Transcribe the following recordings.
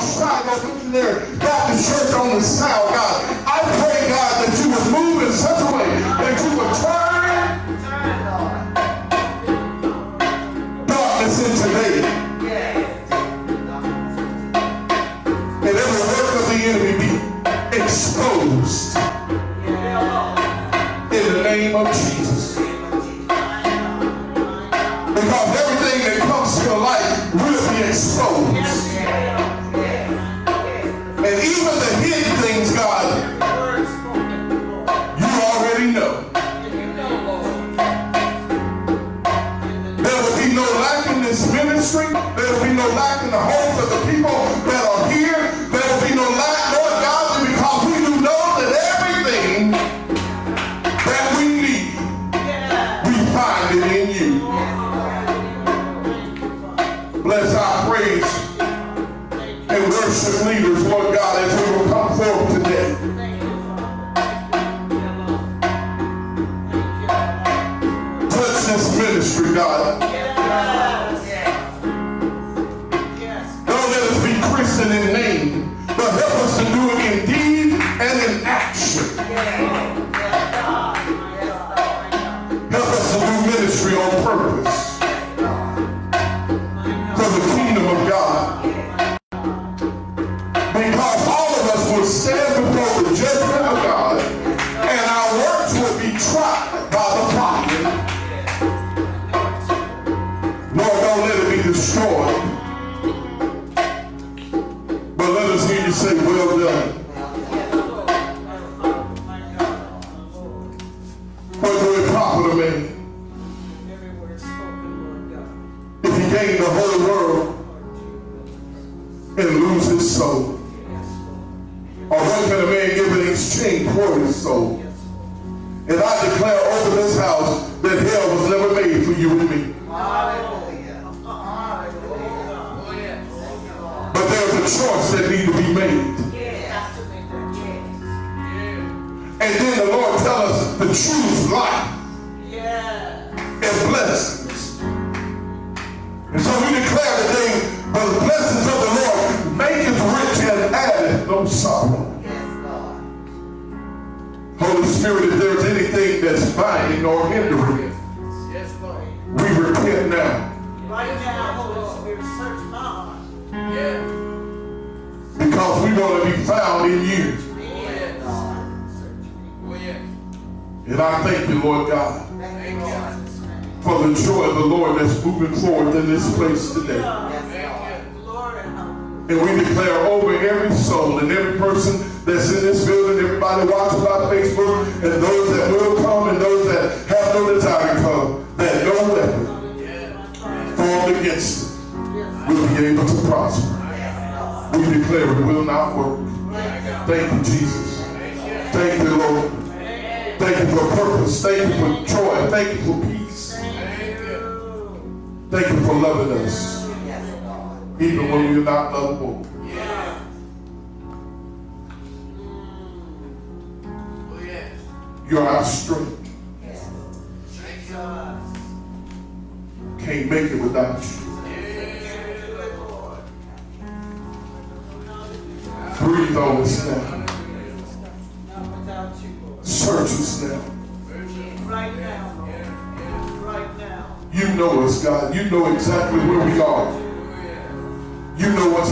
side, go in there, got the church on the south,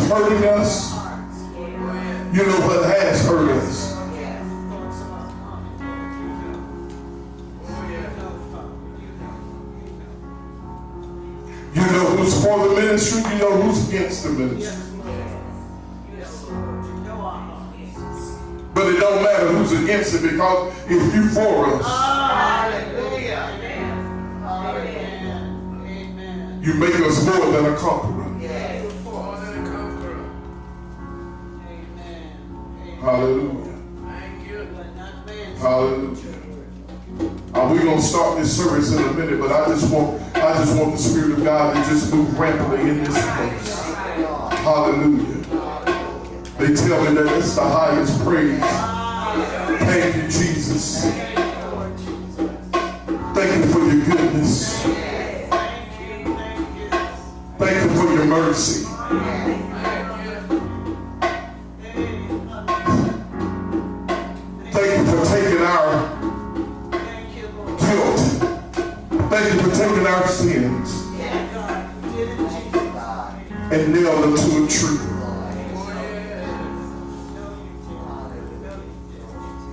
hurting us, you know what has hurt us. You know who's for the ministry, you know who's against the ministry. But it don't matter who's against it because if you for us, Hallelujah. you make us more than a couple. Hallelujah. Hallelujah. Uh, we're gonna start this service in a minute, but I just want I just want the Spirit of God to just move rampantly in this place. Hallelujah. They tell me that it's the highest praise. Thank you, Jesus. Thank you for your goodness. Thank you for your mercy. Our sins God, you did it, Jesus. and nailed them to a tree.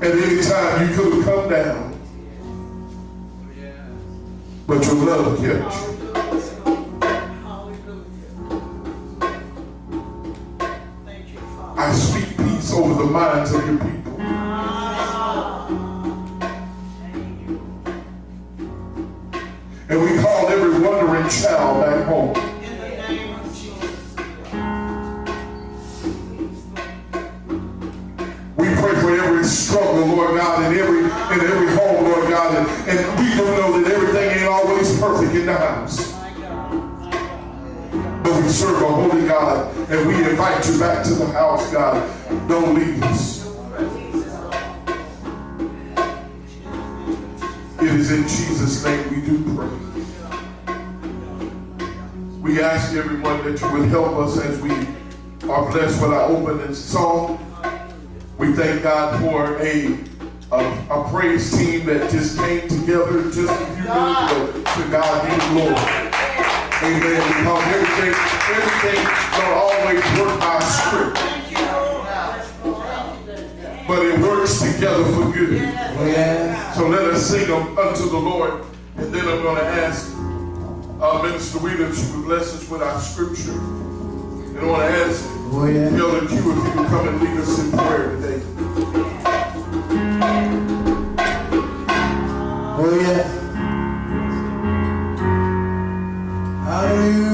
At any time you could have come down, but your love kept you. Thank. I speak peace over the minds of your people. Back home. We pray for every struggle, Lord God, in every in every home, Lord God. And, and we do know that everything ain't always perfect in the house. But we serve a holy God, and we invite you back to the house, God. Don't leave us. It is in Jesus' name we do pray. We ask everyone that you would help us as we are blessed with our opening song. We thank God for a, a, a praise team that just came together just a few minutes ago. To God be the glory. Amen. Because everything, everything don't always work by script, Thank you, Lord. but it works together for good. So let us sing unto the Lord. And then I'm going to ask uh, Minister Wheeler she would bless us with our scripture. And I want to ask Oh, yeah. Elder Q if you would come and lead us in prayer today. Oh, yes. Hallelujah.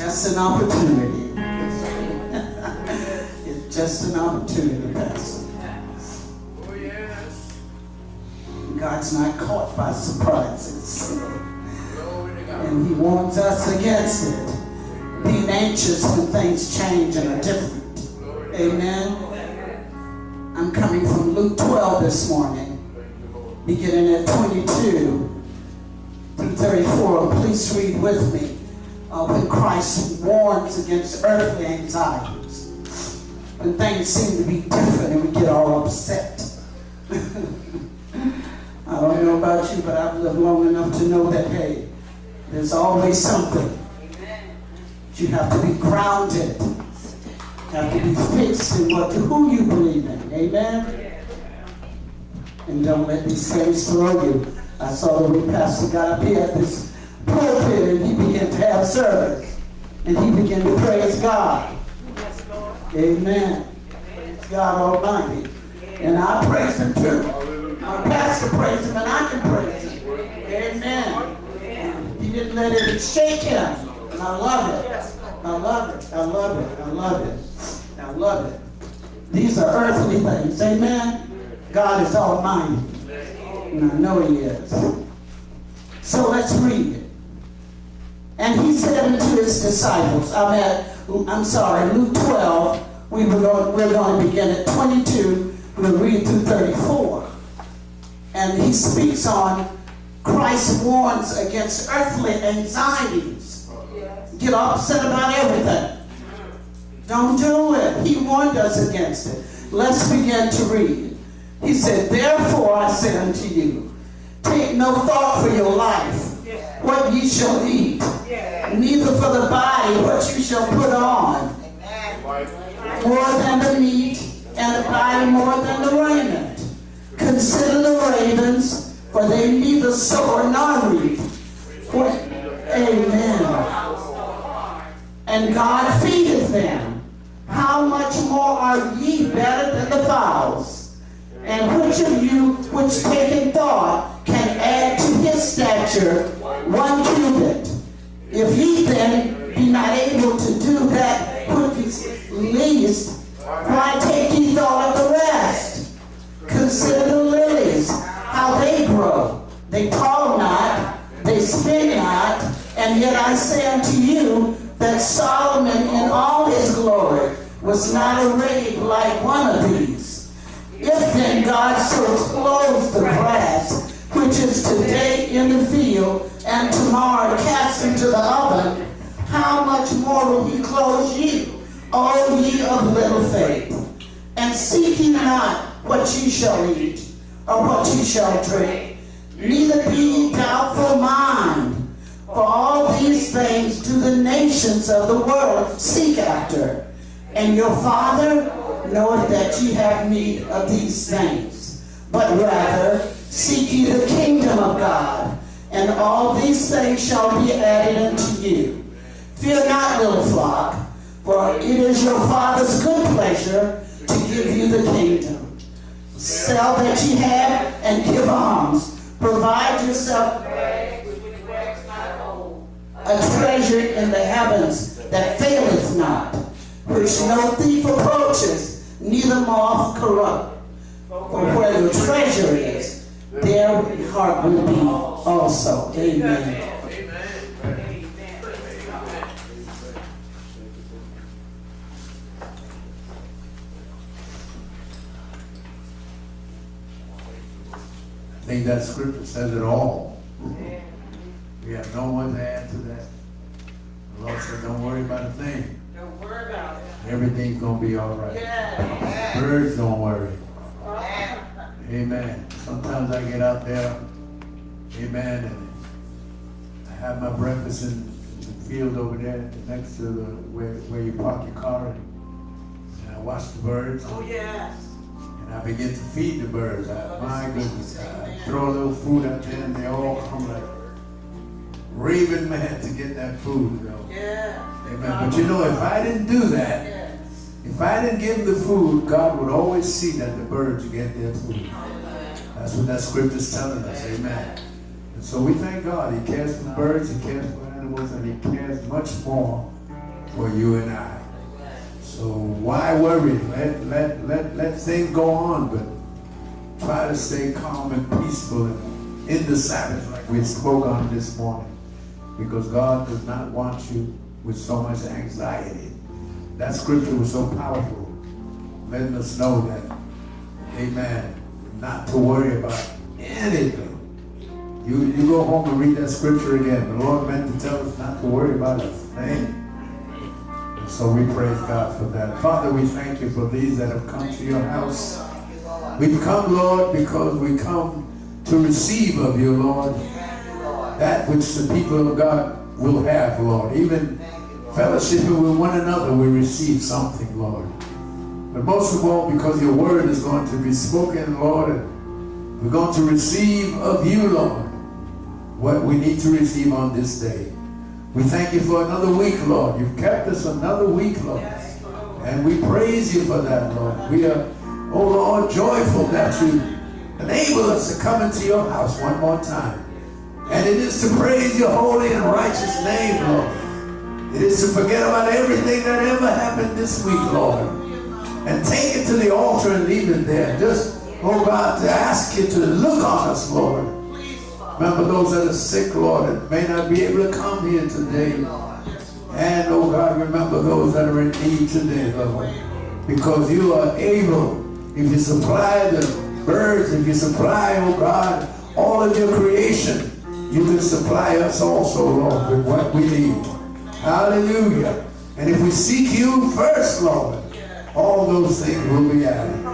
That's an opportunity. it's just an opportunity, Pastor. Oh, yes. God's not caught by surprises. And he warns us against it. Being anxious when things change and are different. Amen. I'm coming from Luke 12 this morning, beginning at 22 through 34. Please read with me uh, when Christ warns against earthly anxieties. When things seem to be different and we get all upset. I don't know about you, but I've lived long enough to know that, hey, there's always something. You have to be grounded. You have to be fixed in what who you believe in. Amen. And don't let these things throw you. I saw the way Pastor got up here at this pulpit and he began to have service. And he began to praise God. Amen. Praise God Almighty. And I praise him too. My pastor praised him and I can praise him. Amen. He didn't let it shake him. And I love it. I love it. I love it. I love it. I love it. These are earthly things. Amen. God is almighty. And I know he is. So let's read. And he said unto his disciples, I'm at, I'm sorry, Luke 12. We were going, we're going to begin at 22. We'll read through 34. And he speaks on Christ warns against earthly anxieties. Get upset about everything. Don't do it. He warned us against it. Let's begin to read. He said, Therefore I say unto you, take no thought for your life, what ye shall eat, neither for the body what you shall put on, more than the meat, and the body more than the raiment. Consider the ravens, for they neither sow nor reap. Amen. And God feedeth them. How much more are ye better than the fowls? And which of you which taking thought can add to his stature one cubit? If ye then be not able to do that which is least, why take ye thought of the rest? Consider the lilies, how they grow. They toil not, they spin not, and yet I say unto you that Solomon in all his glory was not arrayed like one of these. If then God so clothes the grass, which is today in the field, and tomorrow cast into the oven, how much more will he clothe you, O ye of little faith? And seek ye not what ye shall eat, or what ye shall drink, neither be ye doubtful mind. For all these things do the nations of the world seek after. And your Father knoweth that ye have need of these things. But rather seek ye the kingdom of God, and all these things shall be added unto you. Fear not, little flock, for it is your Father's good pleasure to give you the kingdom. Sell that ye have and give alms. Provide yourself a treasure in the heavens that faileth not, which no thief approaches, neither moth corrupt. For where your treasure is, there your heart will be also. Amen. I think that scripture says it all. We have no one to add to that. The Lord said, don't worry about a thing. Don't worry about it. Everything's gonna be all right. Yeah. Birds don't worry. Amen. Sometimes I get out there, amen, and I have my breakfast in the field over there next to the, where, where you park your car. And I watch the birds. Oh, yes. And I begin to feed the birds. I, oh, my goodness, I throw a little food out there and they all come like raving mad to get that food. You know? Yeah. Amen. But you know, if I didn't do that. If I didn't give the food, God would always see that the birds get their food. That's what that scripture is telling us. Amen. And so we thank God. He cares for birds, He cares for animals, and He cares much more for you and I. So why worry? Let, let, let, let things go on, but try to stay calm and peaceful and in the Sabbath like we spoke on this morning. Because God does not want you with so much anxiety. That scripture was so powerful, letting us know that, amen, not to worry about anything. You, you go home and read that scripture again. The Lord meant to tell us not to worry about a thing. And so we praise God for that. Father, we thank you for these that have come to your house. We've come, Lord, because we come to receive of you, Lord, that which the people of God will have, Lord. Even fellowshipping with one another, we receive something, Lord. But most of all, because your word is going to be spoken, Lord, we're going to receive of you, Lord, what we need to receive on this day. We thank you for another week, Lord. You've kept us another week, Lord. And we praise you for that, Lord. We are, oh Lord, joyful that you enable us to come into your house one more time. And it is to praise your holy and righteous name, Lord. It is to forget about everything that ever happened this week, Lord. And take it to the altar and leave it there. Just, oh God, to ask you to look on us, Lord. Remember those that are sick, Lord, that may not be able to come here today. And, oh God, remember those that are in need today, Lord. Because you are able, if you supply the birds, if you supply, oh God, all of your creation, you can supply us also, Lord, with what we need. Hallelujah. And if we seek you first, Lord, all those things will be added.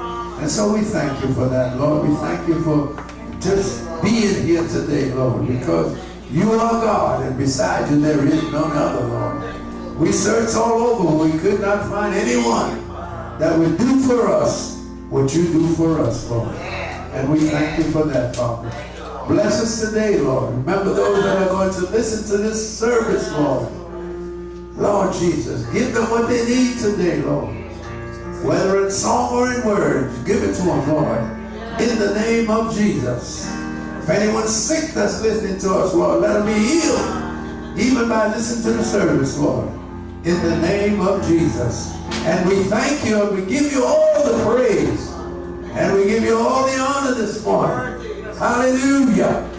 And so we thank you for that, Lord. We thank you for just being here today, Lord, because you are God, and beside you there is none other, Lord. We searched all over, we could not find anyone that would do for us what you do for us, Lord. And we thank you for that, Father. Bless us today, Lord. Remember those that are going to listen to this service, Lord. Lord Jesus, give them what they need today, Lord. Whether in song or in words, give it to them, Lord. In the name of Jesus. If anyone's sick that's listening to us, Lord, let them be healed. Even by listening to the service, Lord. In the name of Jesus. And we thank you and we give you all the praise. And we give you all the honor this morning. Hallelujah.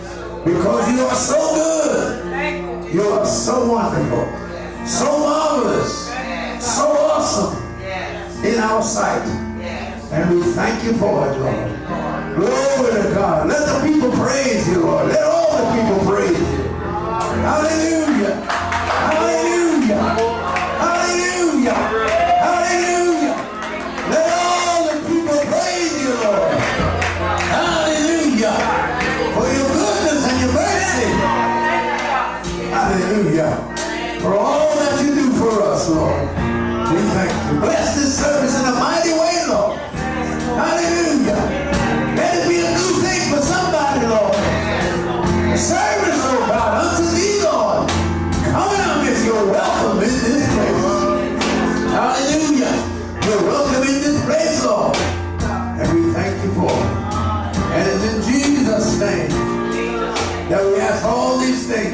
Because you are so good. You are so wonderful. So marvelous. So awesome in our sight. And we thank you for it, Lord. Glory to God. Let the people praise you, Lord. Let all the people praise you. Hallelujah.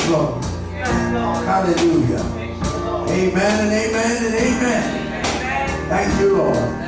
Lord. Hallelujah. Amen and amen and amen. Thank you, Lord.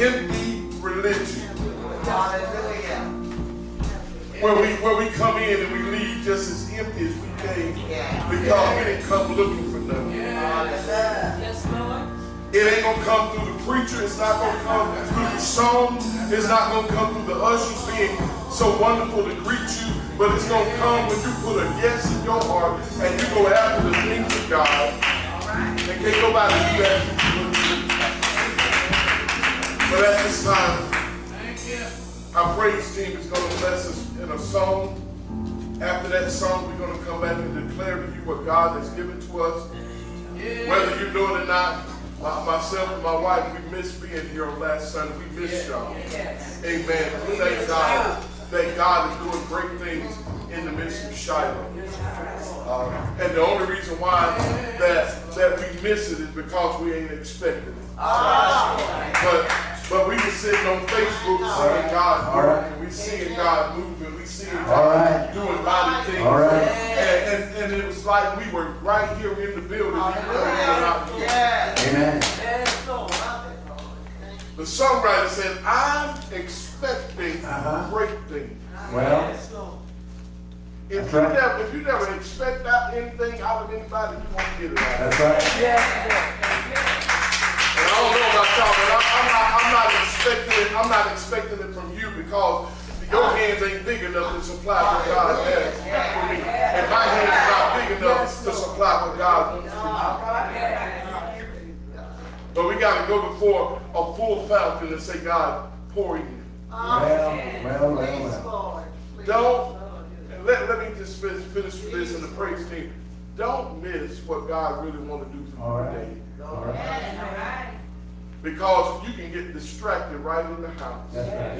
Empty religion. Where we where we come in and we leave just as empty as we came because we didn't come looking for nothing. Yes, Lord. It ain't gonna come through the preacher. It's not gonna come through the song. It's not gonna come through the ushers being so wonderful to greet you. But it's gonna come when you put a yes in your heart and you go after the things of God. And can't nobody do that. At this time, our praise team is gonna bless us in a song. After that song, we're gonna come back and declare to you what God has given to us. Whether you know it or not, my, myself and my wife, we missed being here on last Sunday. We missed y'all. Amen. Thank God Thank God is doing great things in the midst of Shiloh. Uh, and the only reason why that that we miss it is because we ain't expecting it. But but we were sitting on Facebook seeing God working, we seeing God moving, we seeing All God right. doing mighty things. All right. And, and, and it was like we were right here in the building. even though we were not here. Amen. The songwriter said, I'm expecting Uh-huh. great things. Well, If That's you right. never, if you never expect out anything out of anybody, you won't get it out. that's right. And I don't know about y'all, but I'm, I'm not, I'm not expecting it, I'm not expecting it from you because your hands ain't big enough to supply what God has for me. And my hands are not big enough to supply what God wants for me. But we gotta go before a full fountain and say, God, pour in. Well, well, well, well. Don't, let, let me just finish, finish with this in the praise team. Don't miss what God really want to do for you right. today. All right. Because you can get distracted right in the house. That's right.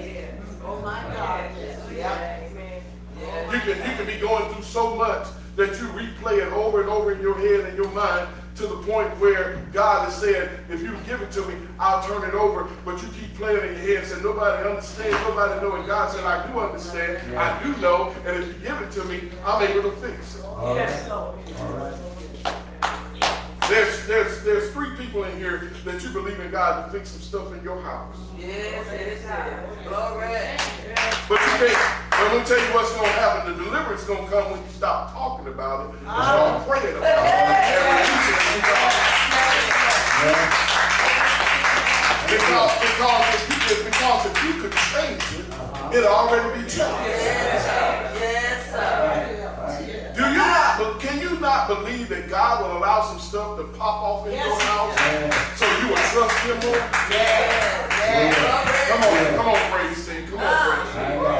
You can, you can be going through so much that you replay it over and over in your head and your mind to the point where God has said, if you give it to me, I'll turn it over. But you keep playing in your head and say, nobody understands, nobody knows. And God said, I do understand, I do know, and if you give it to me, I'm able to fix it. All right. All right. There's, there's, there's three people in here that you believe in God to fix some stuff in your house. But you can't, I'm gonna tell you what's gonna happen. The deliverance is gonna come when you stop talking about it and start praying about it and releasing it to God. Because, because if you because if you could change it, it'll already be changed. Do you not, but can you not believe that God will allow some stuff to pop off in your house so you will trust him more? Come on, come on, praise team. Come on, praise team.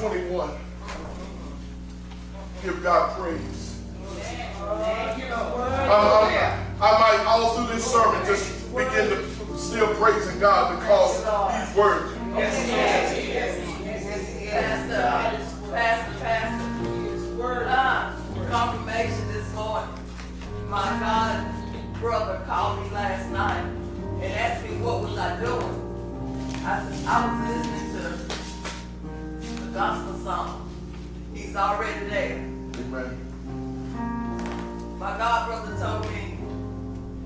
21. Give God praise. Uh, I might, all through this sermon, just begin to still praising God because He's worthy. Yes, yes, yes, yes, Pastor, Pastor, Pastor, word. Uh, confirmation this morning. My God, brother called me last night and asked me what was I doing. I said, I was listening gospel song. He's already there. Amen. My God brother told me,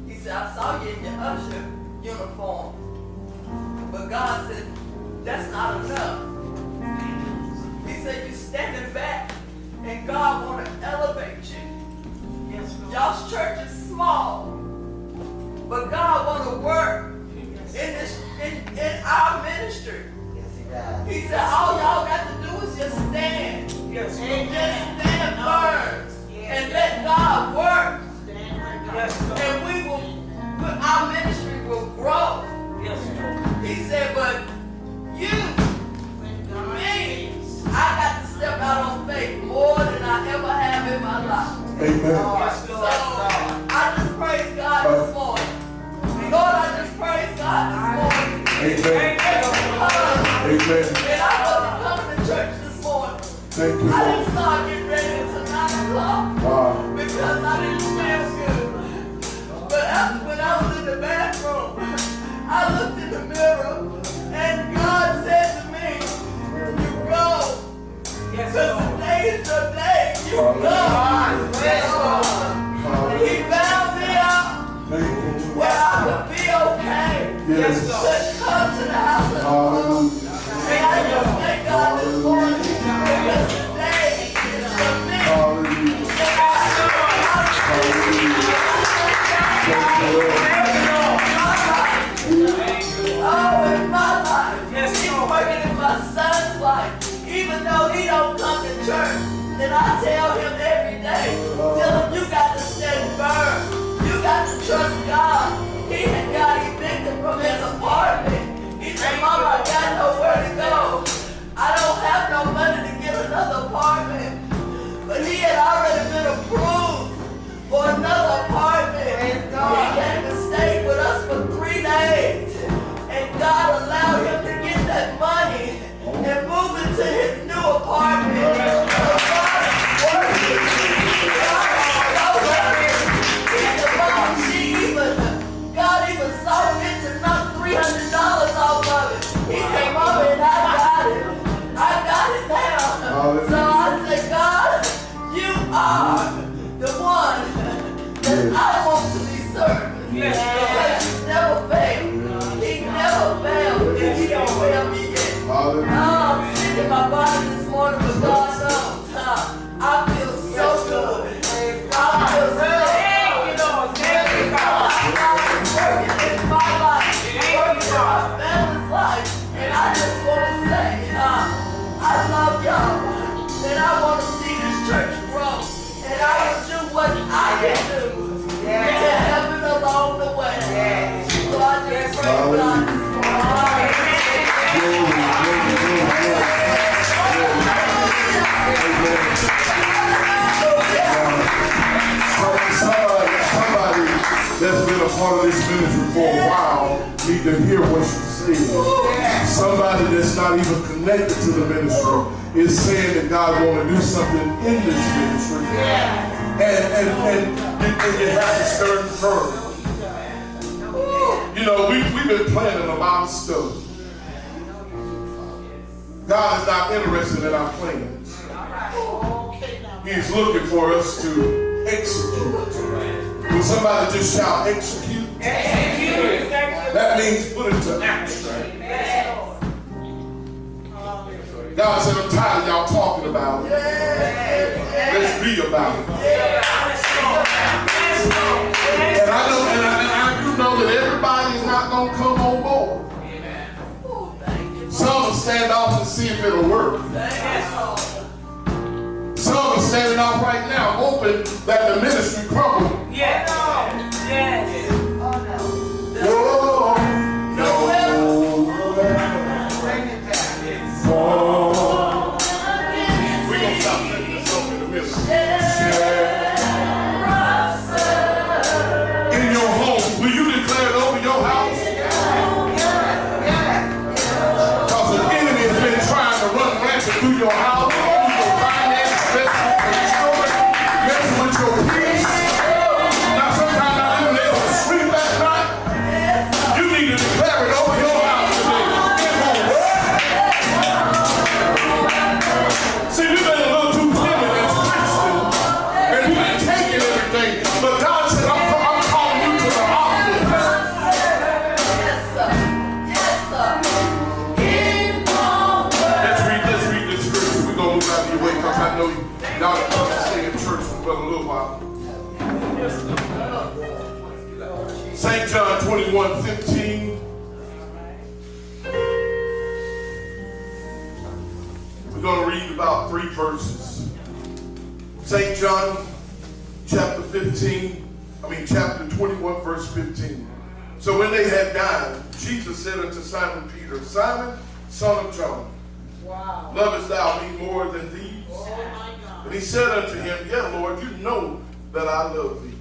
he said, I saw you in your usher uniform. But God said, that's not enough. He said, you're standing back and God want to elevate you. Yes, Y'all's church is small, but God want to work in, this, in, in our ministry. He said, all y'all got to do is just stand. Yes, And just stand firm. And let God work. Yes, And we will, our ministry will grow. Yes, He said, but you, me, I got to step out on faith more than I ever have in my life. Amen. So I just praise God this morning. Lord, I just praise God this morning. Amen. Because, Amen. and I wasn't coming to church this morning. Thank you, I Lord. didn't start getting ready until 9 o'clock Wow. because I didn't feel good. But after, when I was in the bathroom, I looked in the mirror and God said to me, You go. Yes, Because Lord. today is your day. You go. Yes, Lord. He Hallelujah. found me out Thank you, where I could be okay. Yes. To come to the house of the Lord. Trust God. He had got evicted from his apartment. He said, Mama, I got nowhere to go. I don't have no money to get another apartment. But he had already been approved for another apartment. He came to stay with us for three days. And God allowed him to get that money and move into his new apartment. Are the one that I want to be served. Yes, Because He never failed. He never failed. And he don't fail me yet. Hallelujah. Oh, I'm sick in my body this morning, but God been a part of this ministry for a while need to hear what you said. Somebody that's not even connected to the ministry is saying that God want to do something in this ministry. And, and, and, and, and you have to stand firm. You know, we, we've been planning a lot of stuff. God is not interested in our plans. He's looking for us to execute. When somebody just shout execute, That means put it to action. God said, I'm tired of y'all talking about it. Let's be about it. And I know, and I, and I do know that everybody is not going to come on board. Some will stand off and see if it'll work. Some are standing off right now, hoping that the ministry crumble. Yes. Yes. Whoa, No fall. John 21, 15. going to read about three verses. St. John chapter 15, I mean chapter 21, verse 15. So when they had dined, Jesus said unto Simon Peter, Simon, son of John, Wow. lovest thou me more than these? Oh my God. And he said unto him, Yeah, Lord, you know that I love thee.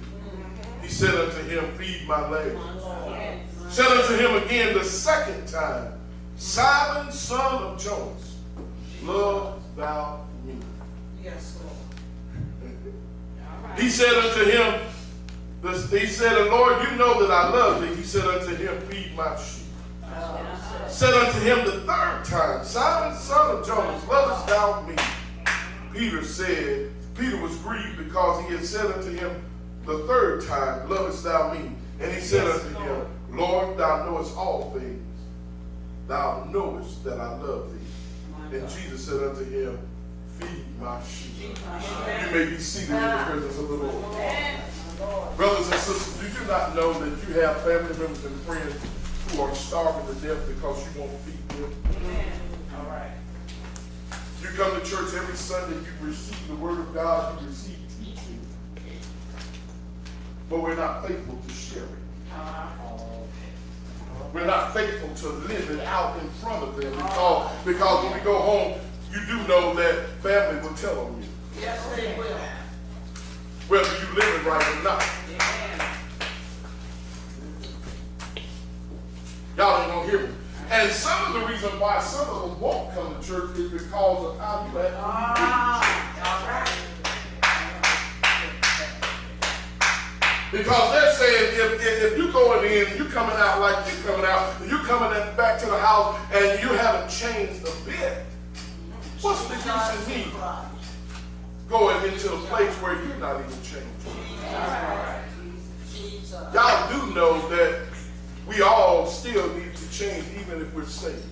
He said unto him, Feed my lambs. My Said unto him again the second time, Simon, son of Jonas, love thou me. Yes, Lord. He said unto him, this- he said, Lord, you know that I love thee. He said unto him, Feed my sheep. Oh. Said unto him the third time, Simon, son of Jonas, lovest thou me? Peter said, Peter was grieved because he had said unto him the third time, Lovest thou me? And he said Yes, unto Lord. him, Lord, thou knowest all things. Thou knowest that I love thee. And Jesus said unto him, Feed my sheep. You may be seated in the presence of the Lord. Brothers and sisters, do you not know that you have family members and friends who are starving to death because you won't feed them? All right. You come to church every Sunday, you receive the word of God, you receive. But we're not faithful to share it. We're not faithful to live it out in front of them because, because when we go home, you do know that family will tell on you, Yes, they will. whether you live it right or not. Y'all ain't gonna hear me. And some of the reason why some of them won't come to church is because of how you ah, act. All right. Because they're saying if, if, if you going in, you're coming out like you're coming out, and you coming back to the house and you haven't changed a bit, what's the use in me going into a place where you're not even changed? Y'all do know that we all still need to change even if we're saved.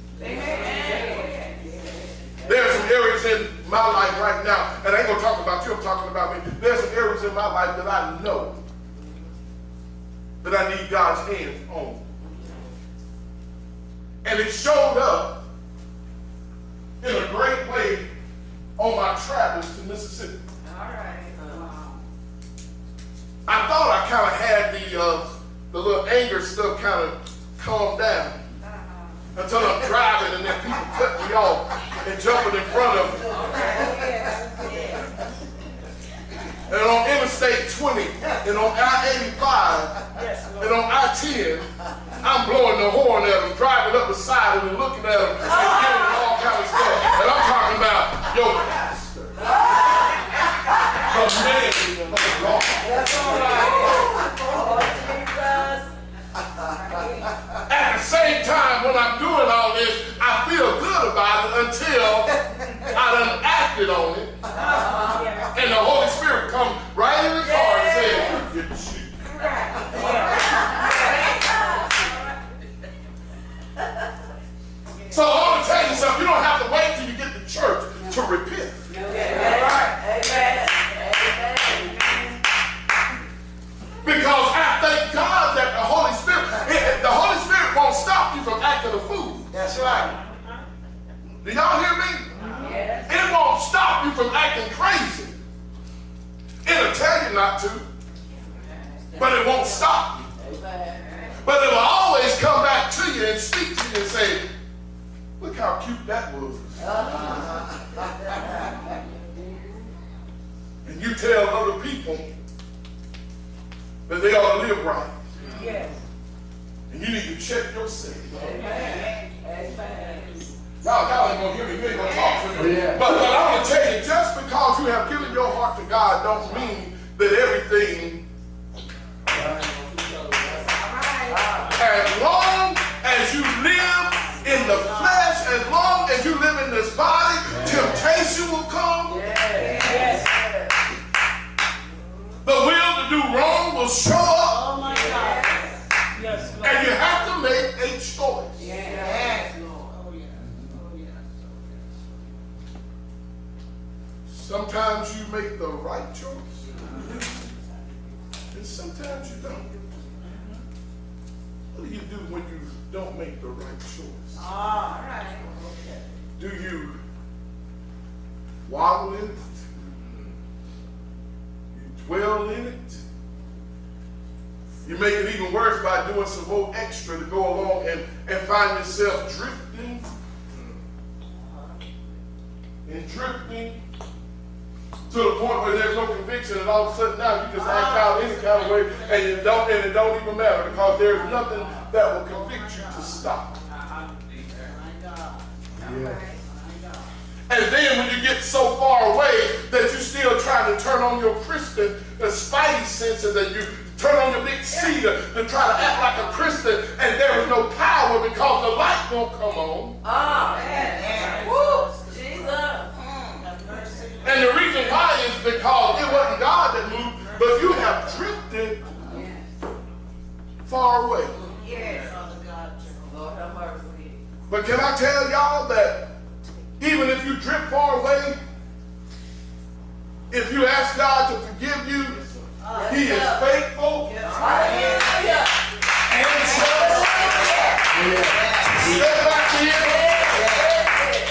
There's some areas in my life right now, and I ain't gonna talk about you, I'm talking about me. There's some areas in my life that I know that I need God's hand on. And it showed up in a great way on my travels to Mississippi. Alright. I thought I kind of had the uh, the little anger stuff kind of calmed down until I'm driving and then people cut me off and jumping in front of me. And on Interstate 20 and on I-85 and on I-10, I'm blowing the horn at them, driving up the side of them looking at them and giving them all kind of stuff. And I'm talking about, yo, pastor, the man of God. At the same time, when I'm doing all this, I feel good about it until I done acted on it. And the Holy Spirit come right in the car and said, "Get the sheep." So I want to tell you something. You don't have to wait till you get to church to repent. Because I thank God that the Holy Spirit, the Holy Spirit won't stop you from acting a fool. That's right. Do y'all hear me? Yes. It won't stop you from acting crazy. It'll tell you not to, but it won't stop you. But it'll always come back to you and speak to you and say, look how cute that was. and you tell other people that they ought to live right. Yes. And you need to check yourself. Y'all, y'all ain't gonna hear me. You ain't gonna talk to me. Yeah. But, but I'm gonna tell you, just because you have given your heart to God, don't mean that everything. As long as you live in the flesh, as long as you live in this body, temptation will come. The will to do wrong will show up, Oh my God. Yes, Lord. and you have to make a choice. Yes, Lord. Sometimes you make the right choice, and sometimes you don't. What do you do when you don't make the right choice? All right. Do you waddle in it, you dwell in it. You make it even worse by doing some more extra to go along and, and find yourself drifting and drifting to the point where there's no conviction, and all of a sudden now you just act out any kind of way, and you don't, and it don't even matter because there's nothing that will convict you to stop. And then when you get so far away that you're still trying to turn on your Christian, the spidey senses, and you turn on your big cedar to try to act like a Christian, and there is no power because the light won't come on. Ah, man. Woo, Jesus. And the reason why is because it wasn't God that moved, but you have drifted far away. Mercy. But can I tell y'all that even if you drift far away, if you ask God to forgive you, He is faithful Hallelujah. and. Step back here.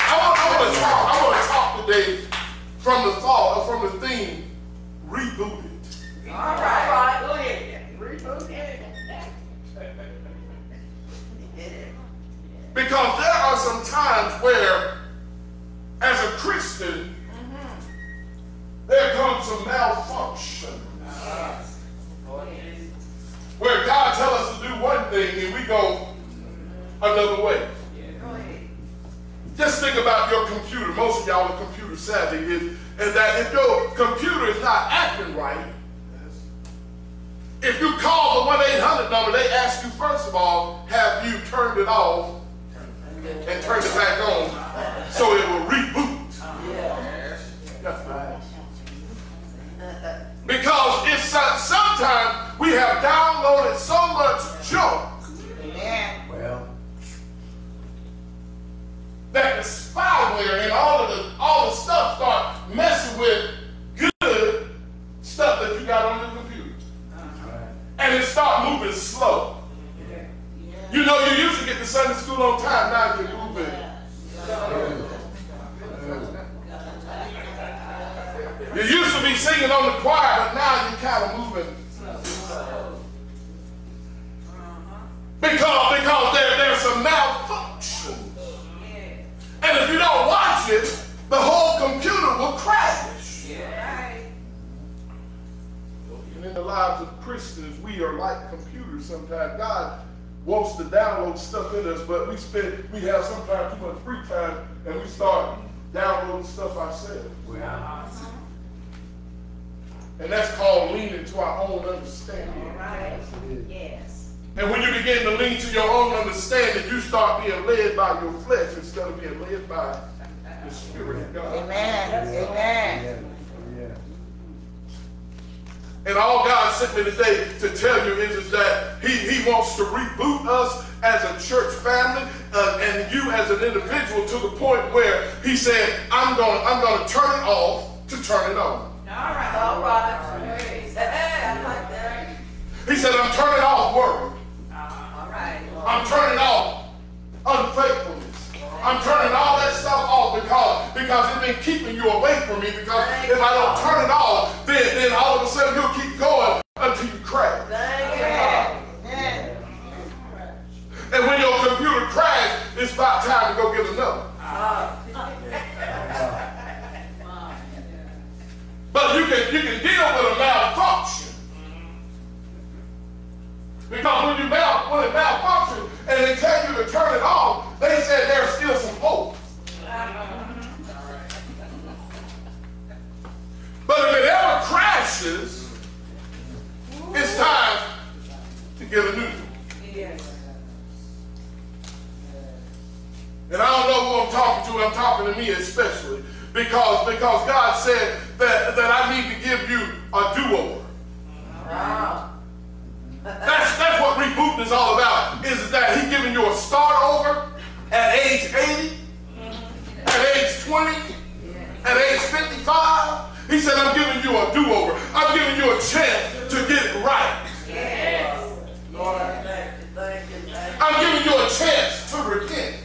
I want, I want to talk. I want to talk today from the thought or from the theme, rebooted. All right. All right. Go ahead. Because there are some times where, as a Christian, mm-hmm. there comes some malfunction. Where God tells us to do one thing and we go another way. Just think about your computer. Most of y'all are computer savvy. Is, and that if your computer is not acting right, if you call the 1-800 number, they ask you first of all, have you turned it off and turned it back on so it will reboot? That's right. Because it's so- sometimes we have downloaded so much junk Well, that the spyware and all of the all the stuff start messing with good stuff that you got on your computer. right. And it start moving slow. You know, you used to get to Sunday school on time, now you're moving. You used to be singing on the choir, but now you're kind of moving. Uh-huh. Because, because there, there's some malfunction. And if you don't watch it, the whole computer will crash. Yeah. And in the lives of Christians, we are like computers sometimes. God wants to download stuff in us, but we spend, we have sometimes too much free time, and we start downloading stuff ourselves. Well, And that's called leaning to our own understanding. Yes. And when you begin to lean to your own understanding, you start being led by your flesh instead of being led by the Spirit of God. Amen. Amen. yeah, yeah. And all God sent me today to tell you is, is that he, he wants to reboot us as a church family uh, and you as an individual to the point where he said, I'm going I'm going to turn it off to turn it on. All right. All right. Hey, I like that. He said, I'm turning off worry. I'm turning off unfaithfulness. I'm turning all that stuff off because, because it's been keeping you away from me. Because if I don't turn it off, then, then all of a sudden you'll keep going until you crash. Thank you, God. And when your computer crashes, it's about time to go get another. But you can you can deal with a malfunction. Because when you mal when it malfunctions and they tell you to turn it off, they said there's still some hope. But if it ever crashes, it's time to get a new one. And I don't know who I'm talking to, I'm talking to me especially. Because, because God said that, that I need to give you a do-over. Wow. That's, that's what rebooting is all about. Is that he giving you a start over at age 80, at age 20, at age 55. He said, I'm giving you a do-over. I'm giving you a chance to get it right. Lord, thank you, thank you, thank you. I'm giving you a chance to repent.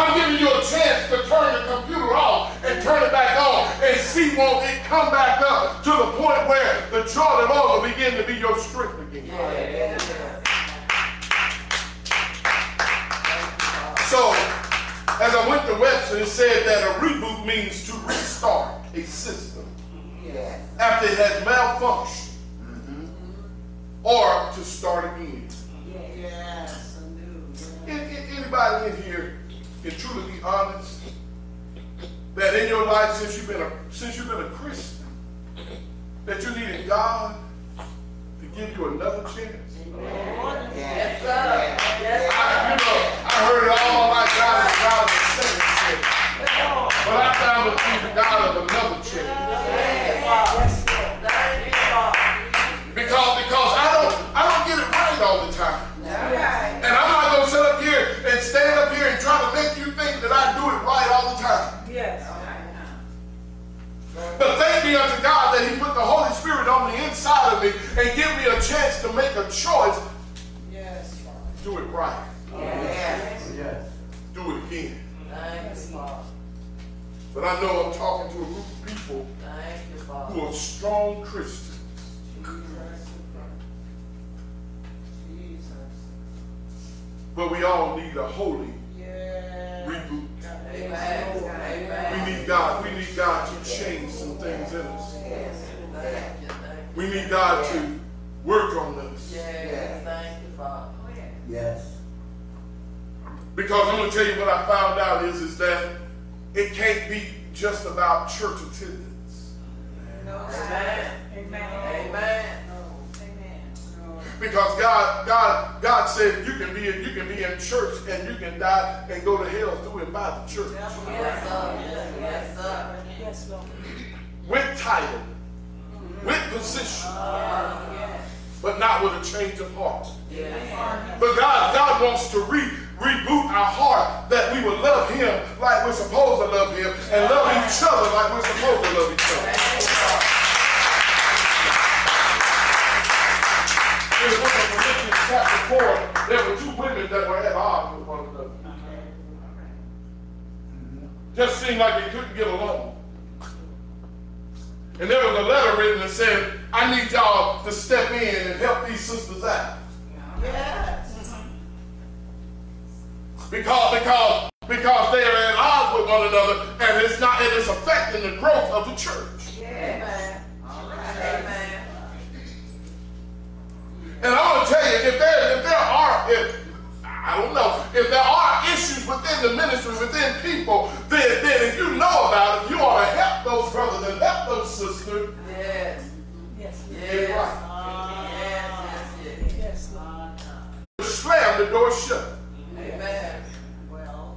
I'm giving you a chance to turn the computer off and turn it back on and see won't it come back up to the point where the joy of the Lord will begin to be your strength again. Yeah. So, as I went to Webster, it said that a reboot means to restart a system Yeah. after it has malfunctioned mm-hmm. or to start again. Yes, I knew. An- an- Anybody in here can truly be honest that in your life since you've been a since you've been a Christian that you needed God to give you another chance? Yes, sir. Yes, I, you know, I heard it all my God is God of a second chance. But I found the God of another But thank be unto God that He put the Holy Spirit on the inside of me and give me a chance to make a choice. Yes, Father. Do it right. Yes. Yes. Do it again. Thank you, Father. But I know I'm talking to a group of people Thank you, who are strong Christians. Jesus. But we all need a holy Yeah. reboot. Amen. We need God. We need God to change some things in us. Thank you, thank you. We need God to work on us. Yes, thank you, Father. Yes. Because I'm gonna tell you what I found out is, is that it can't be just about church attendance. Amen. Amen. Amen. Amen. Because God, God, God said you can be in, you can be in church and you can die and go to hell doing by the church. Yes, sir. Yes, sir. Yes, Lord. With title, with position, but not with a change of heart. But God, God wants to re, reboot our heart that we would love Him like we're supposed to love Him and love each other like we're supposed to love each other. Philippians chapter 4, there were two women that were at odds with one another. Just seemed like they couldn't get along. And there was a letter written that said, I need y'all to step in and help these sisters out. Yes. Because, because, because they are at odds with one another and it's not, and it's affecting the growth of the church. Amen. Amen. And I want to tell you, if there, if there are, if, I don't know, if there are issues within the ministry, within people, then, then if you know about it, you ought to help those brothers and help those sisters Yes. Yes. Yes. right. Yes, yes, Yes, Lord. Slam the door shut. Amen. Well,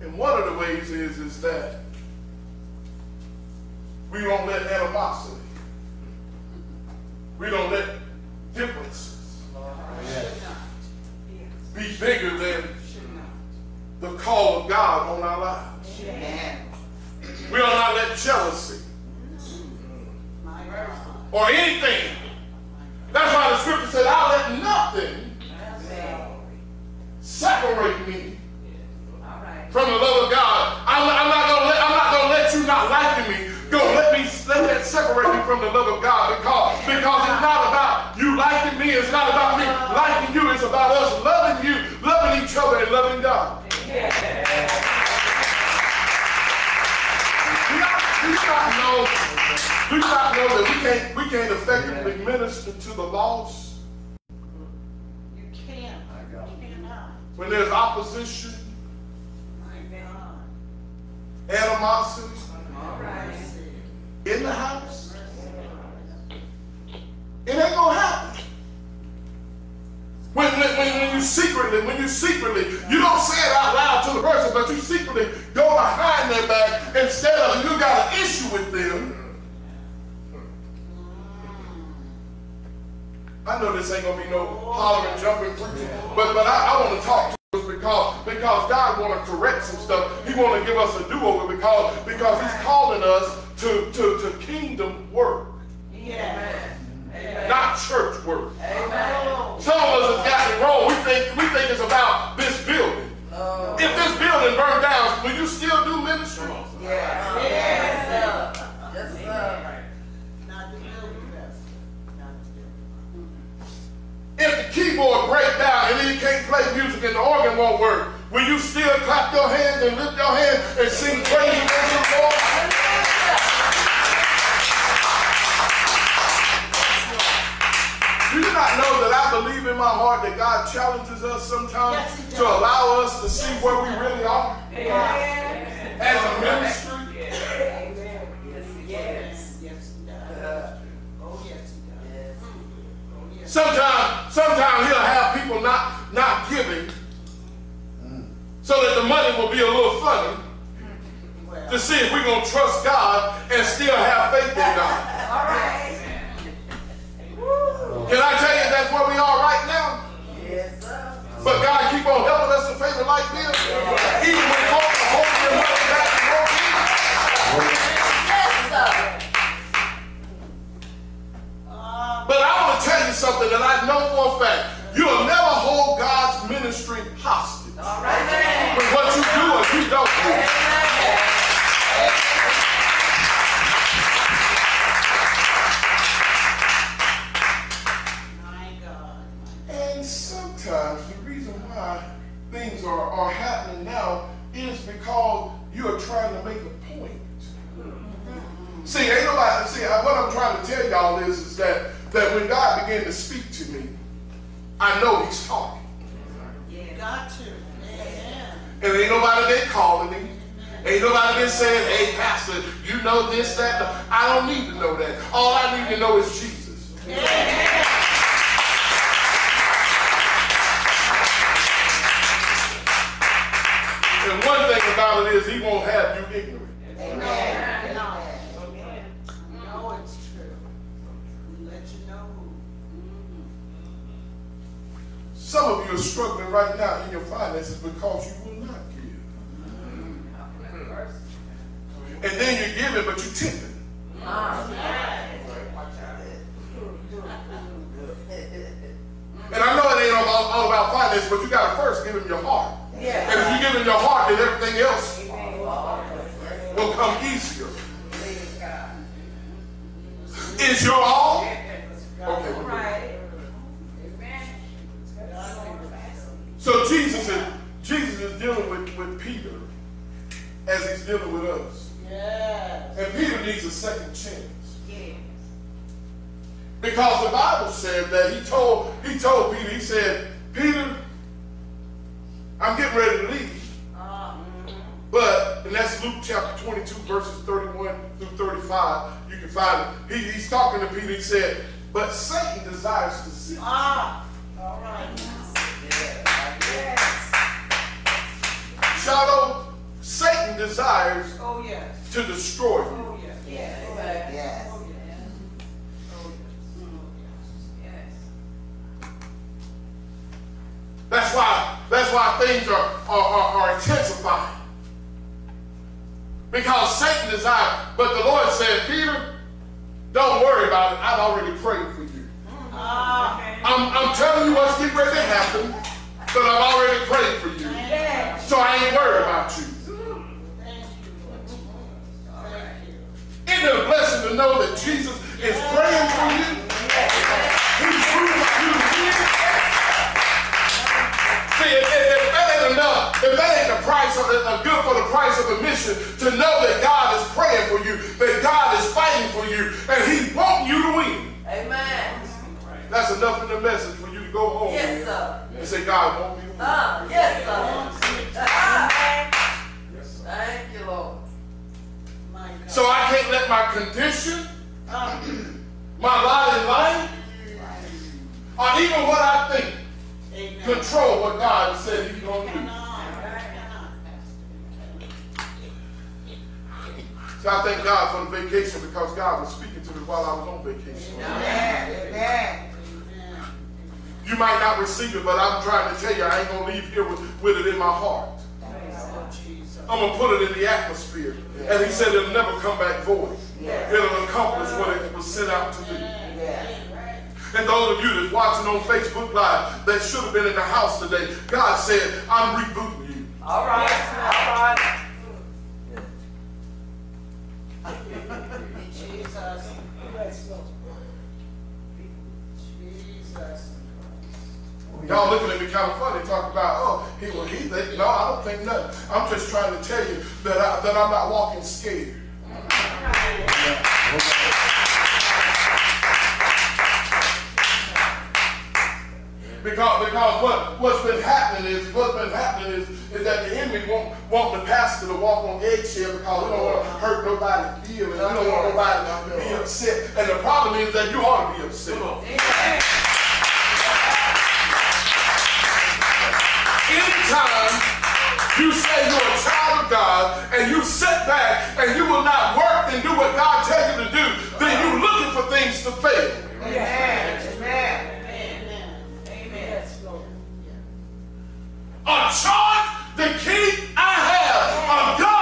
And one of the ways is, is that we don't let animosity, we don't let differences be bigger than the call of God on our lives. We will not let jealousy or anything. That's why the scripture said, I'll let nothing separate me from the love of God. I'm, I'm not gonna let I'm not gonna let you not liking me. Go let me let that separate me from the love of God because because it's not about you liking me, it's not about me liking you, it's about us loving you, loving each other, and loving God. Do you not, do you not know? Do you not know that we can't we can't effectively minister to the lost You can't. You cannot. when there's opposition, My God. animosity Mercy. in the house? It ain't gonna happen. When, when, when, you secretly, when you secretly, you don't say it out loud to the person, but you secretly go behind their back instead of you got an issue with them. I know this ain't gonna be no hollering, jumping, preaching, but but I, I want to talk to us because because God want to correct some stuff. He want to give us a do-over because because He's calling us to to to kingdom work, Yeah. Not church work. Oh. Some of us have gotten it wrong. We think we think it's about this building. Oh, If this building burned down, will you still do ministry? Yes, sir. Yes, sir. Not the building, Pastor. Not the building. If the keyboard breaks down and then you can't play music and the organ won't work, will you still clap your hands and lift your hands and sing praise worship the Lord? Do you not know that I believe in my heart that God challenges us sometimes Yes, to allow us to see where we really are as a ministry? Yes, yes, he does. Oh, yes, he does. Oh, yes. Sometimes, sometimes he'll have people not not giving, so that the money will be a little funny Well, to see if we're gonna trust God and still have faith in God. All right. Can I tell you that's where we are right now? Yes, sir. But God keep on helping us to favor like this, even when folks are holding their money back and won't. Yes, sir. But I want to tell you something that I know for a fact. You'll never hold God's ministry hostage All right. with what you do or you don't do. Sometimes the reason why things are, are happening now is because you're trying to make a point. See, ain't nobody, see, I- what I'm trying to tell y'all is, is that, that when God began to speak to me, I know he's talking. Got to. Amen. And ain't nobody been calling me. Ain't nobody been saying, hey, pastor, you know this, that. No. I don't need to know that. All I need to know is Jesus. And one thing about it is he won't have you ignorant. Amen. No. No, it's true. Let you know. Some of you are struggling right now in your finances because you will not give. And then you're giving, but you're tipping. And I know it ain't all, all about finances, but you got to first give him your heart. And if you give him your heart, then everything else will come easier. Is your all? Okay. So Jesus is Jesus is dealing with, with Peter as he's dealing with us. Yes. And Peter needs a second chance. Yes. Because the Bible said that he told he told Peter, he said, Peter, I'm getting ready to leave. But, and that's Luke chapter 22, verses 31 through 35. You can find it. He, he's talking to Peter. He said, But Satan desires to see. Ah, all right. Shiloh, Satan desires Oh, yes. to destroy you. Oh, yes. Yes. Oh, yes. Yes. Oh, yes. That's why, that's why things are, are, are, are intensifying. Because Satan desires, but the Lord said, Peter, don't worry about it. I've already prayed for you. Ah, I'm, I'm telling you what's getting ready to happen, but I've already prayed for you. yes. So I ain't worried about you. Thank you. Lord. Thank you. Isn't it a blessing to know that Jesus is praying for you? He's See, if, if, if that ain't enough, if that ain't the price of the, uh, good for the price of admission, to know that God is praying for you, that God is fighting for you, and He wants you to win. Amen. That's enough in the message for you to go home Yes, sir. and say, God want me to win. Ah, yes, sir. Ah. Thank you, Lord. My God. So I can't let my condition, Ah, my lot in life, or even what I think amen. Control what God said He's going to do. So I thank God for the vacation because God was speaking to me while I was on vacation. Amen. You might not receive it, but I'm trying to tell you, I ain't gonna leave here with, with it in my heart. I'm gonna put it in the atmosphere. And He said it'll never come back void. It'll accomplish what it was sent out to do. And those of you that's watching on Facebook Live that should have been in the house today, God said, I'm rebooting you. All right. All right. Jesus. Jesus. Y'all looking at me kind of funny, talking about, oh, he well, he they, no, I don't think nothing. I'm just trying to tell you that I that I'm not walking scared. Yeah. Because, because what, what's been happening is what's been happening is, is that the enemy won't want the pastor to walk on eggshell because he don't want to hurt nobody's and he don't want nobody to be upset. And the problem is that you ought to be upset. Anytime you say you're a child of God and you sit back and you will not work and do what God tells you to do, then you're looking for things to fail. Yeah. A charge, the key I have. of God.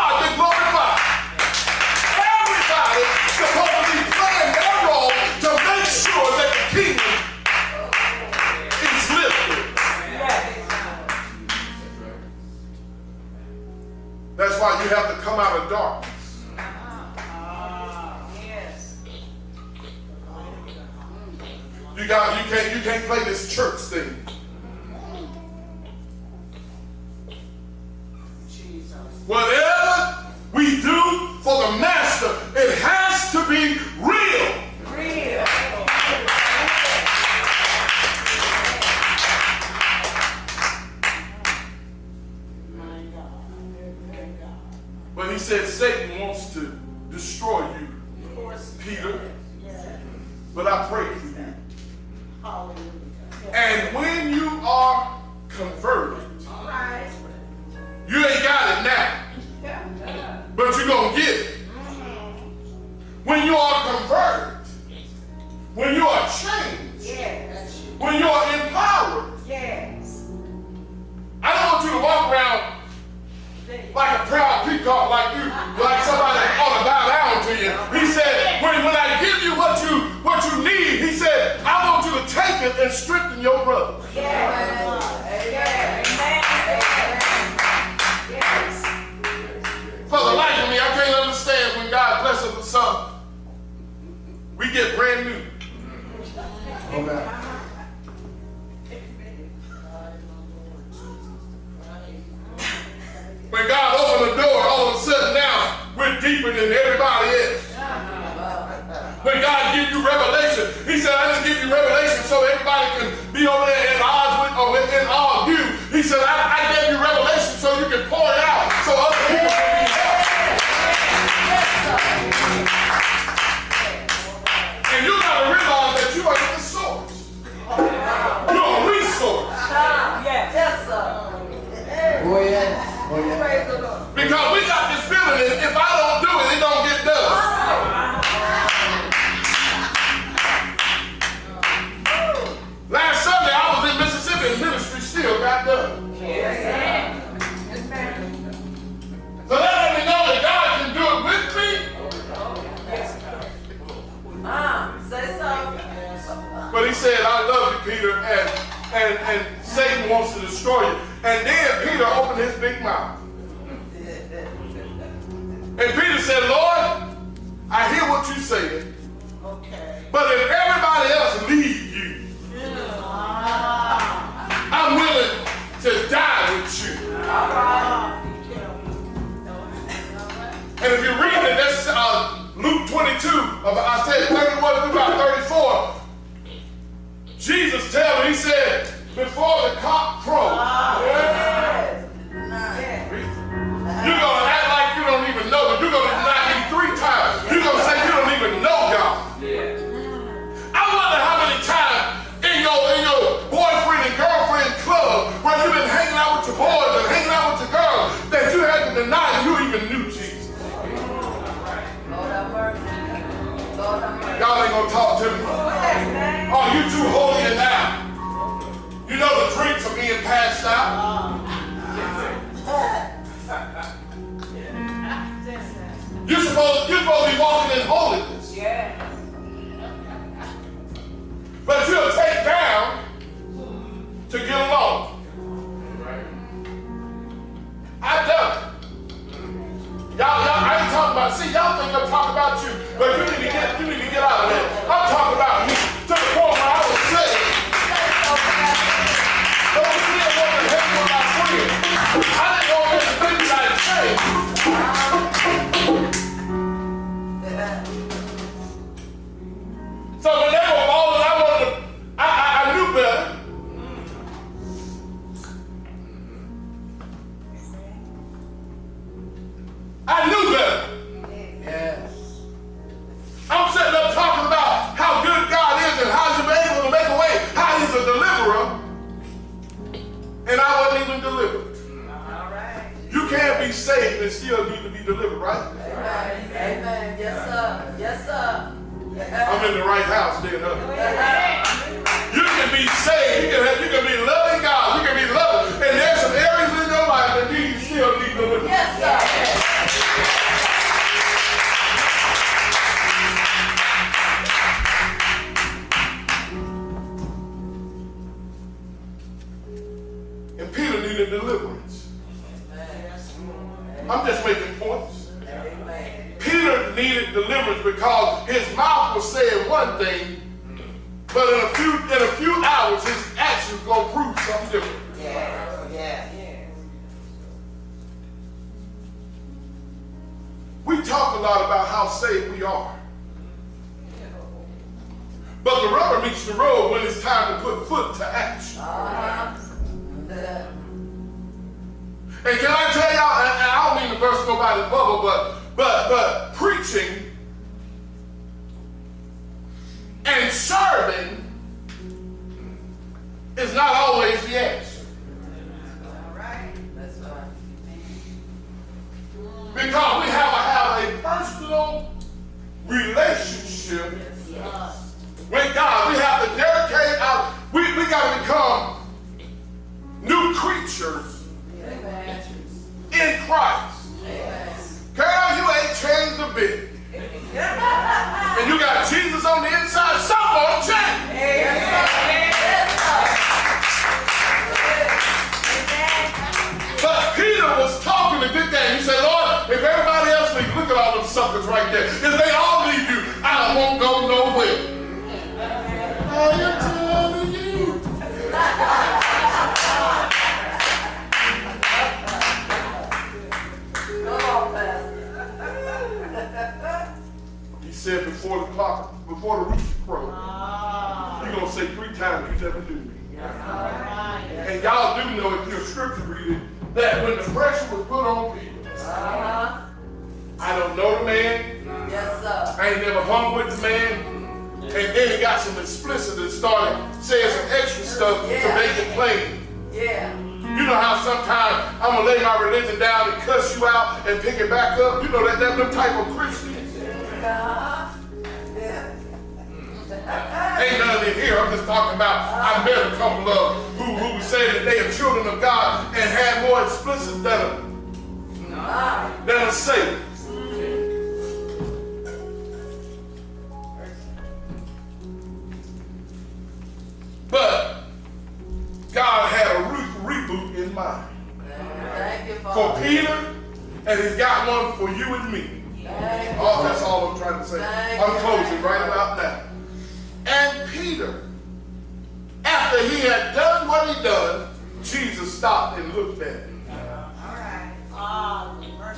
Stopped and looked at him.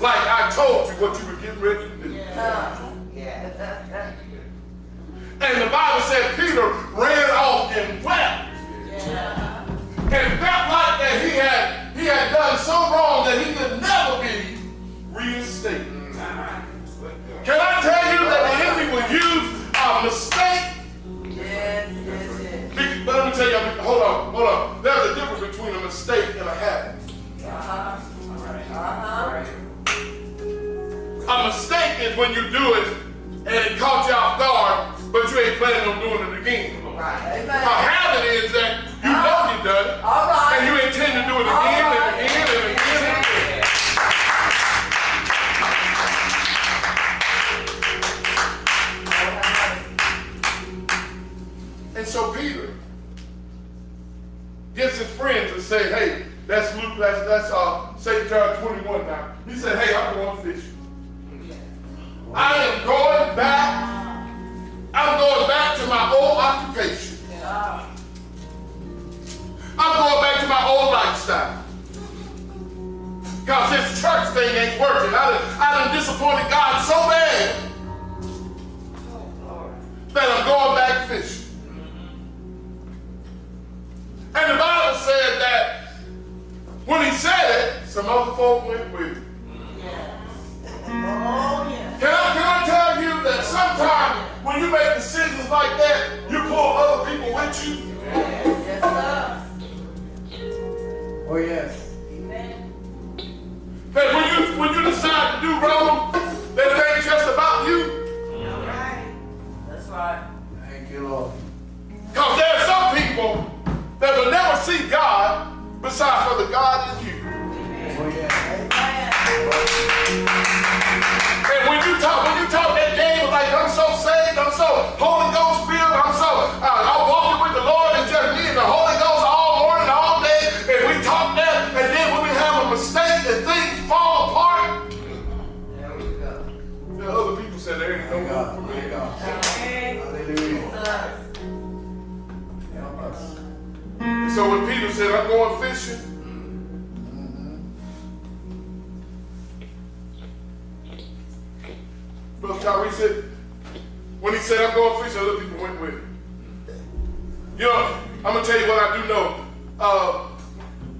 Like I told you what you were getting ready to do. Yeah. Uh, and the Bible said Peter ran off and wept. And felt like that he had he had done so wrong that he could never be reinstated. Can I tell you that the enemy will use a mistake Yes, yes, yes. But let me tell you, hold on, hold on. There's a difference between a mistake and a habit. Uh-huh. Uh-huh. A mistake is when you do it and it caught you off guard, but you ain't planning on doing it again. Right. A habit is that you know you done it, All right. and you intend to do it again again and again gets his friends and say, hey, that's Luke, that's, that's uh, St. John 21 now. He said, hey, I'm going fishing. I am going back, I'm going back to my old occupation. I'm going back to my old lifestyle. Because this church thing ain't working. I done, I done disappointed God so bad that I'm going back fishing. And the Bible said that when he said it, some other folk went with him. Yes. Oh, yeah. Can I, can I tell you that sometimes when you make decisions like that, you pull other people with you? Yes, yes, oh, yes. Amen. That when you, when you decide to do wrong, that it ain't just about you. All right. That's right. Thank you, Lord. Because there are some people that will never see God besides for the God in you. Amen. And when you talk, when you talk And so when Peter said, I'm going fishing, Brother Tyree said, when he said, I'm going fishing, other people went with him. You know, I'm gonna tell you what I do know. Uh,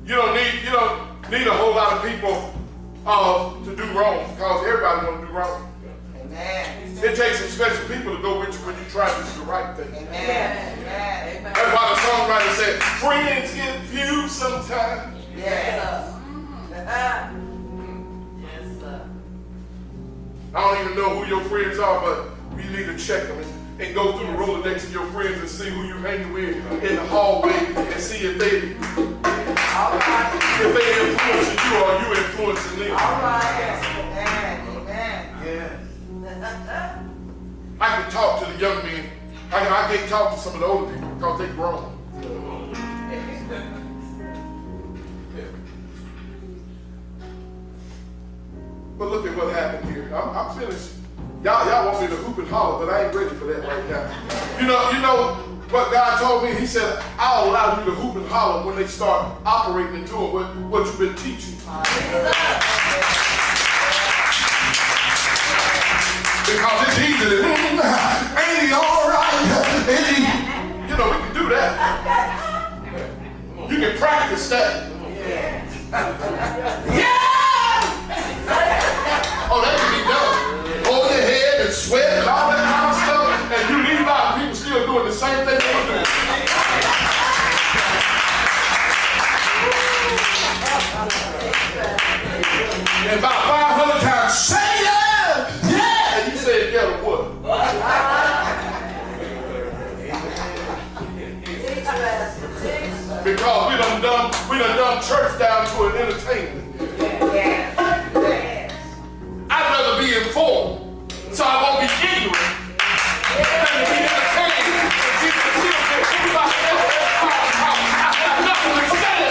you don't need you don't need a whole lot of people uh, to do wrong because everybody wanna do wrong. Amen. It takes some special people to go with you when you try to do the right thing. Amen. Amen. That's why the songwriter said, friends get few sometimes. Yes, sir. Yes, sir. I don't even know who your friends are, but you need to check them and, and go through the Rolodex of your friends and see who you hang with in the hallway and see if they All right. if they influencing you or you influencing them. All right. Amen. Amen. Yes. I can talk to the young men. I, can, I can't talk to some of the older people because they grown. But look at what happened here. I'm, I'm finished. Y'all, y'all want me to hoop and holler, but I ain't ready for that right now. You know, you know what God told me? He said, I'll allow you to hoop and holler when they start operating and doing what, what you've been teaching. Because it's easy to, mm, ain't he all right? Ain't he? You know, we can do that. You can practice that. Yeah! Oh, that can be done. Hold your head and sweat and all that kind of stuff, and you leave out, people still doing the same thing they were doing. And about we done done church down to an entertainment. I'd rather be informed, so I won't be ignorant, than to be entertained. Even if you don't get anybody else, I have nothing to say.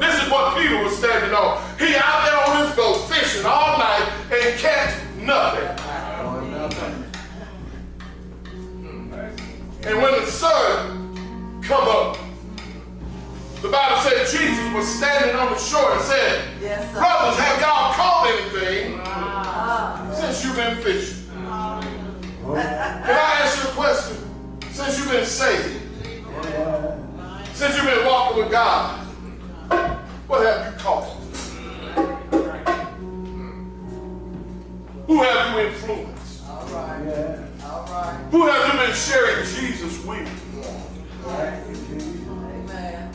This is what Peter was standing on. He out there on his boat fishing all night and catch nothing. And when the sun come up, the Bible said Jesus was standing on the shore and said, Yes, sir. Brothers, have y'all caught anything ah. since you've been fishing? Can I ask you a question? Since you've been saved, since you've been walking with God, what have you caught? Who have you influenced? All right. Yeah. Right. Who have you been sharing Jesus with? Thank you, Amen.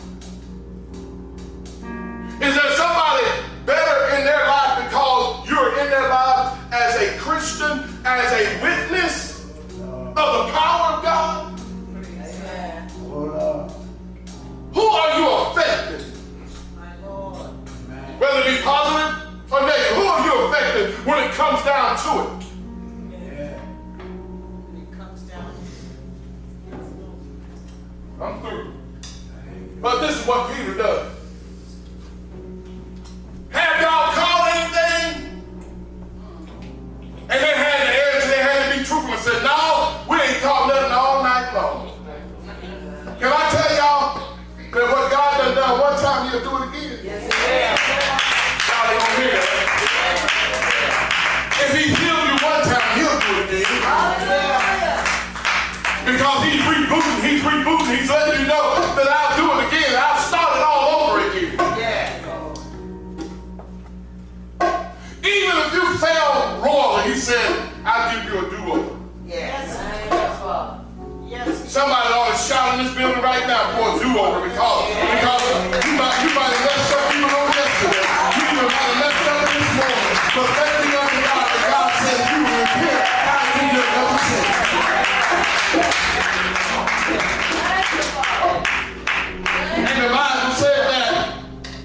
Is there somebody better in their life because you're in their life as a Christian, as a witness of the power of God? Amen. Who are you affecting? Lord. Whether it be positive or negative, who are you affecting when it comes down to it? I'm through. But this is what Peter does. Have y'all caught anything? And they had to answer, they had to be truthful and said, no, we ain't caught nothing all night long. Can I tell y'all that what God done done one time, he'll do it again? Yes, amen. Y'all ain't gonna hear that. If he healed you one time, he'll do it again. Hallelujah. Because he's rebooting, he's rebooting, he's letting you know that I'll do it again. I'll start it all over again. Yeah. Even if you fail royally, he said, I'll give you a do-over. Yes. Amen, Yes. Somebody ought to shout in this building right now for a do-over because, because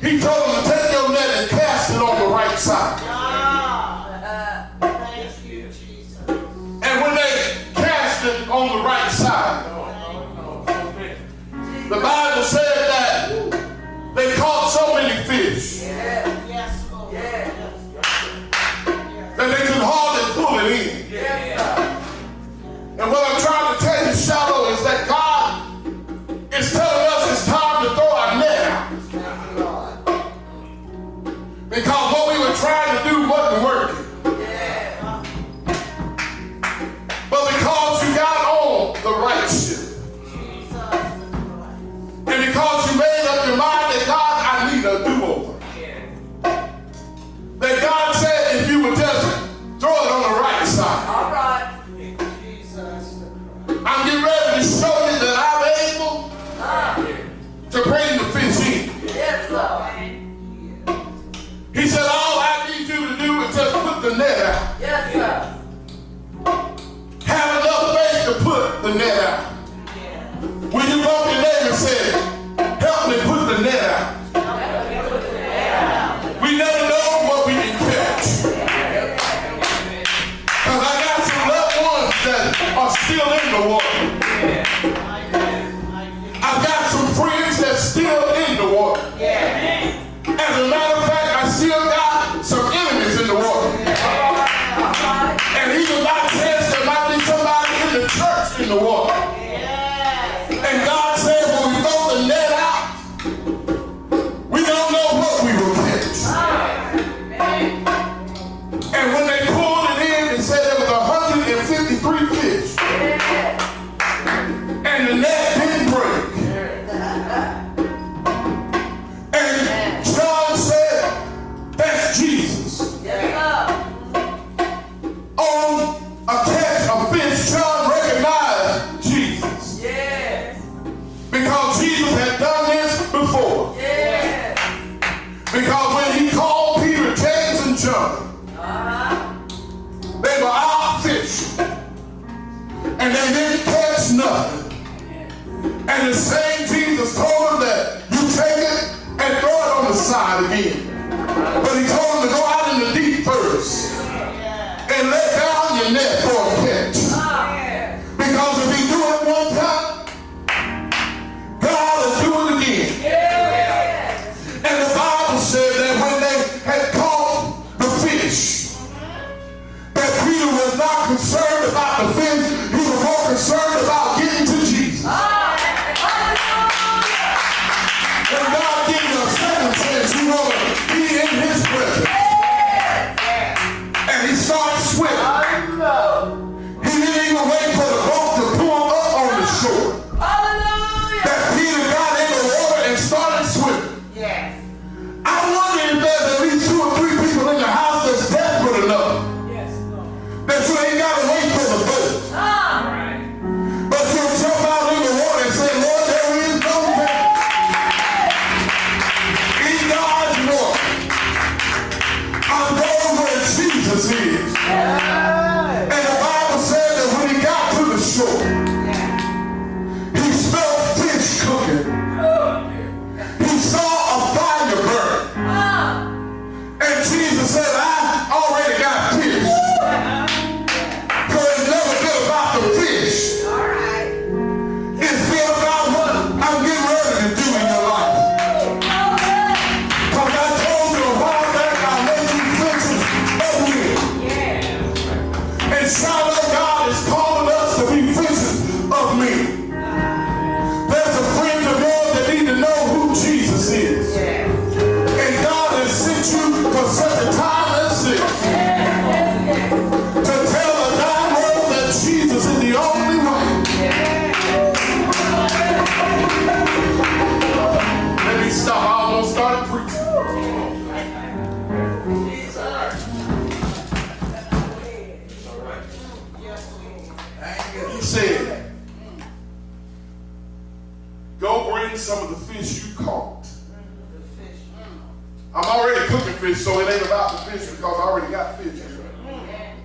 he told them to take your net and cast it on the right side. Ah, thank you, Jesus. And when they cast it on the right side, the Bible said that they caught so many fish that they could hardly pull it in. And what I'm trying to tell you, Shiloh, God said,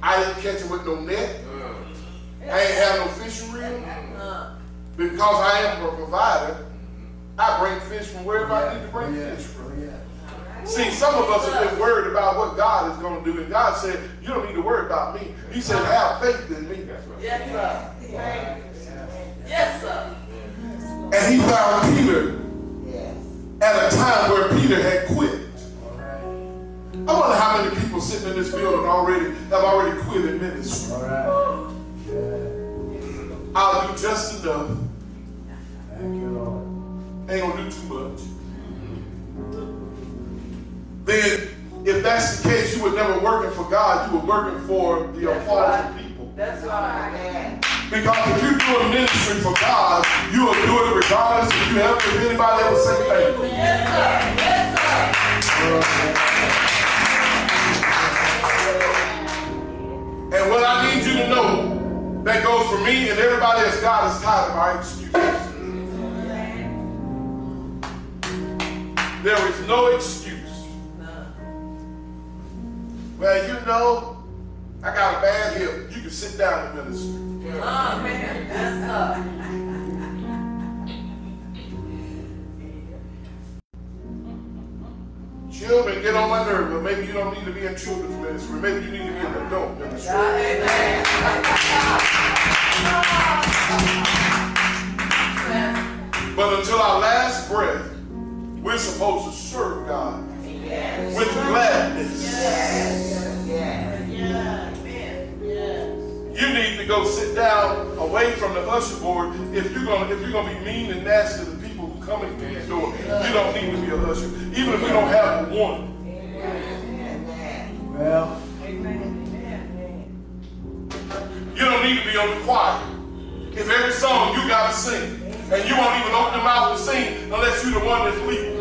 I didn't catch it with no net. I ain't have no fishing reel. Because I am a provider, I bring fish from wherever I need to bring fish from. See, some of us have been worried about what God is going to do, and God said, you don't need to worry about me. He said, have faith in me. Yes, sir. Yes, sir. And he found Peter at a time where Peter had quit. I wonder how many people sitting in this building already have already quit in ministry. All right. Yeah. I'll do just enough. Thank you, Lord. Ain't gonna do too much. Then, if that's the case, you were never working for God. You were working for the that's right. people. That's right. Because if you do a ministry for God, you will do it regardless if you help if anybody ever say thank you. Yes, sir. Yes, sir. Yes, sir. And what I need you to know, that goes for me and everybody else, God is tired of our excuses. There is no excuse. Well, you know, I got a bad hip. You can sit down and minister. Oh, man, that's up. Children get on my nerve, but maybe you don't need to be in children's ministry. Maybe you need to be in adult ministry. But until our last breath, we're supposed to serve God yes. with gladness. Yes. Yes. You need to go sit down away from the usher board if you're gonna if you're gonna be mean and nasty to people come in through the door. You don't need to be a usher, even if we don't have one. Well, You don't need to be on the choir. If every song you gotta sing, and you won't even open your mouth to sing unless you're the one that's leading.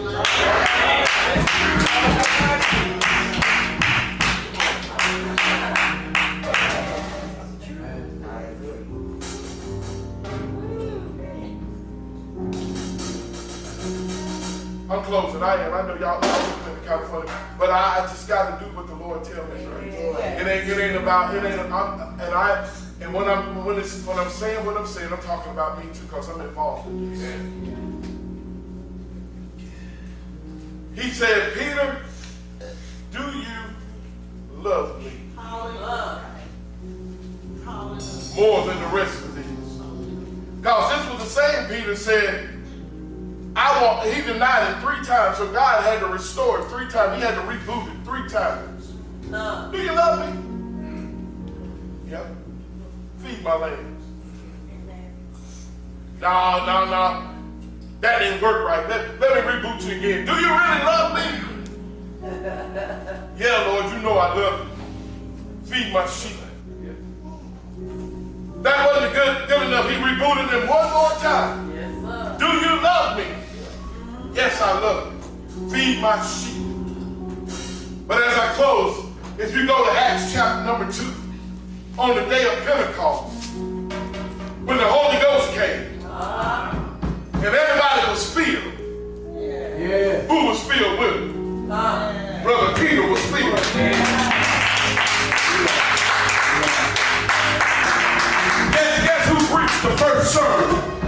I'm closing. I am. I know y'all, looking at of funny, but I, I just got to do what the Lord tell me. It ain't. It ain't about. It ain't. I'm, and I. And when I'm when it's when I'm saying what I'm saying, I'm talking about me too, because I'm involved in this. He said, Peter, do you love me more than the rest of these? Because this was the same Peter said. I want, he denied it three times, so God had to restore it three times. He had to reboot it three times. Do you love me? Yep. Feed my lambs. No, no, no. That didn't work right. Let, let me reboot you again. Do you really love me? yeah, Lord, you know I love you. Feed my sheep. That wasn't good, good enough. He rebooted him one more time. Yes, Do you love me? Yes, I love you. Feed my sheep. But as I close, if you go to Acts chapter number 2, on the day of Pentecost, when the Holy Ghost came, and everybody was filled, yeah. who was filled with him? Brother Peter was filled. And guess who preached the first sermon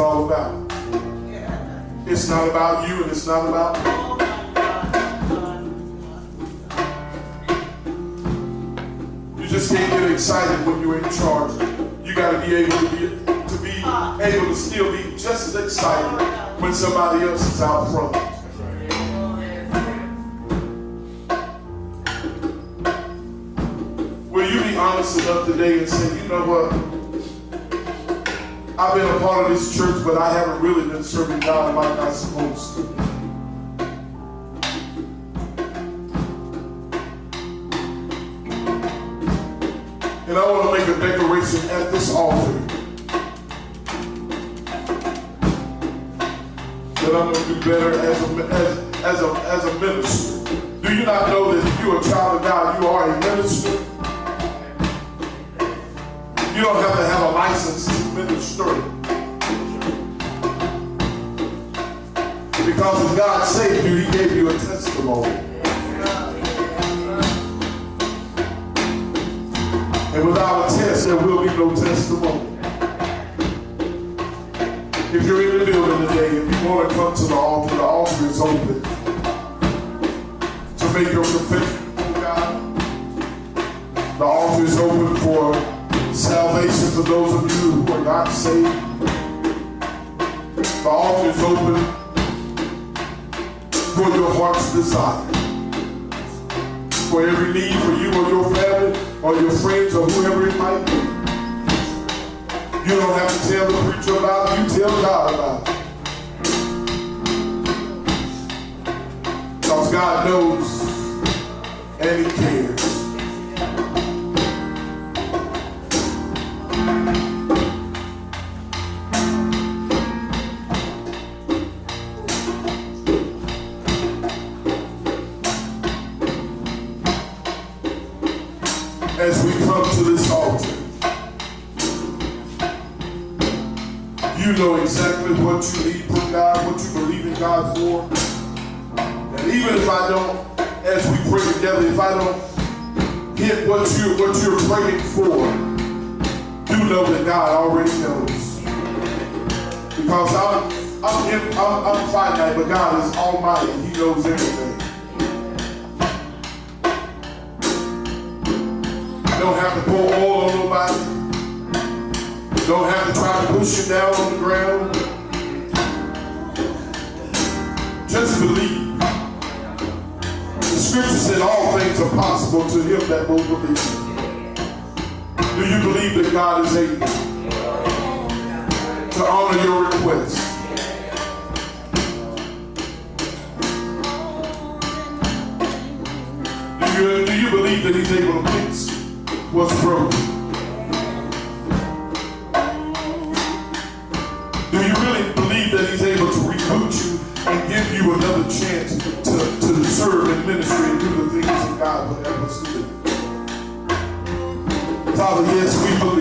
all about. It's not about you and it's not about me. You just can't get excited when you're in charge. You got to be able to be to be able to still be just as excited when somebody else is out front. Will you be honest enough today and say, you know what? I've been a part of this church, but I haven't really been serving God like I'm supposed to. And I want to make a declaration at this altar that I'm going to do better as a, as, as, a, as a minister. Do you not know that if you're a child of God, you are a minister? You don't have to have a license to minister. Because if God saved you, he gave you a testimony. And without a test, there will be no testimony. If you're in the building today, if you want to come to the altar, the altar is open to make your confession to God. The altar is open for Salvation for those of you who are not saved. The altar is open for your heart's desire. For every need for you or your family or your friends or whoever it might be. You don't have to tell the preacher about it, you tell God about it. Because God knows and he cares. Thank you. Because I'm, I'm, I'm, I'm finite, but God is almighty. He knows everything. Don't have to pour oil on nobody. Don't have to try to push you down on the ground. Just believe. The scripture said all things are possible to him that will believe. Do you believe that God is able? to honor your request. Do you, do you believe that he's able to fix what's broken? Do you really believe that he's able to reboot you and give you another chance to, to serve and ministry and do the things that God would ever us do? Father, yes, we believe.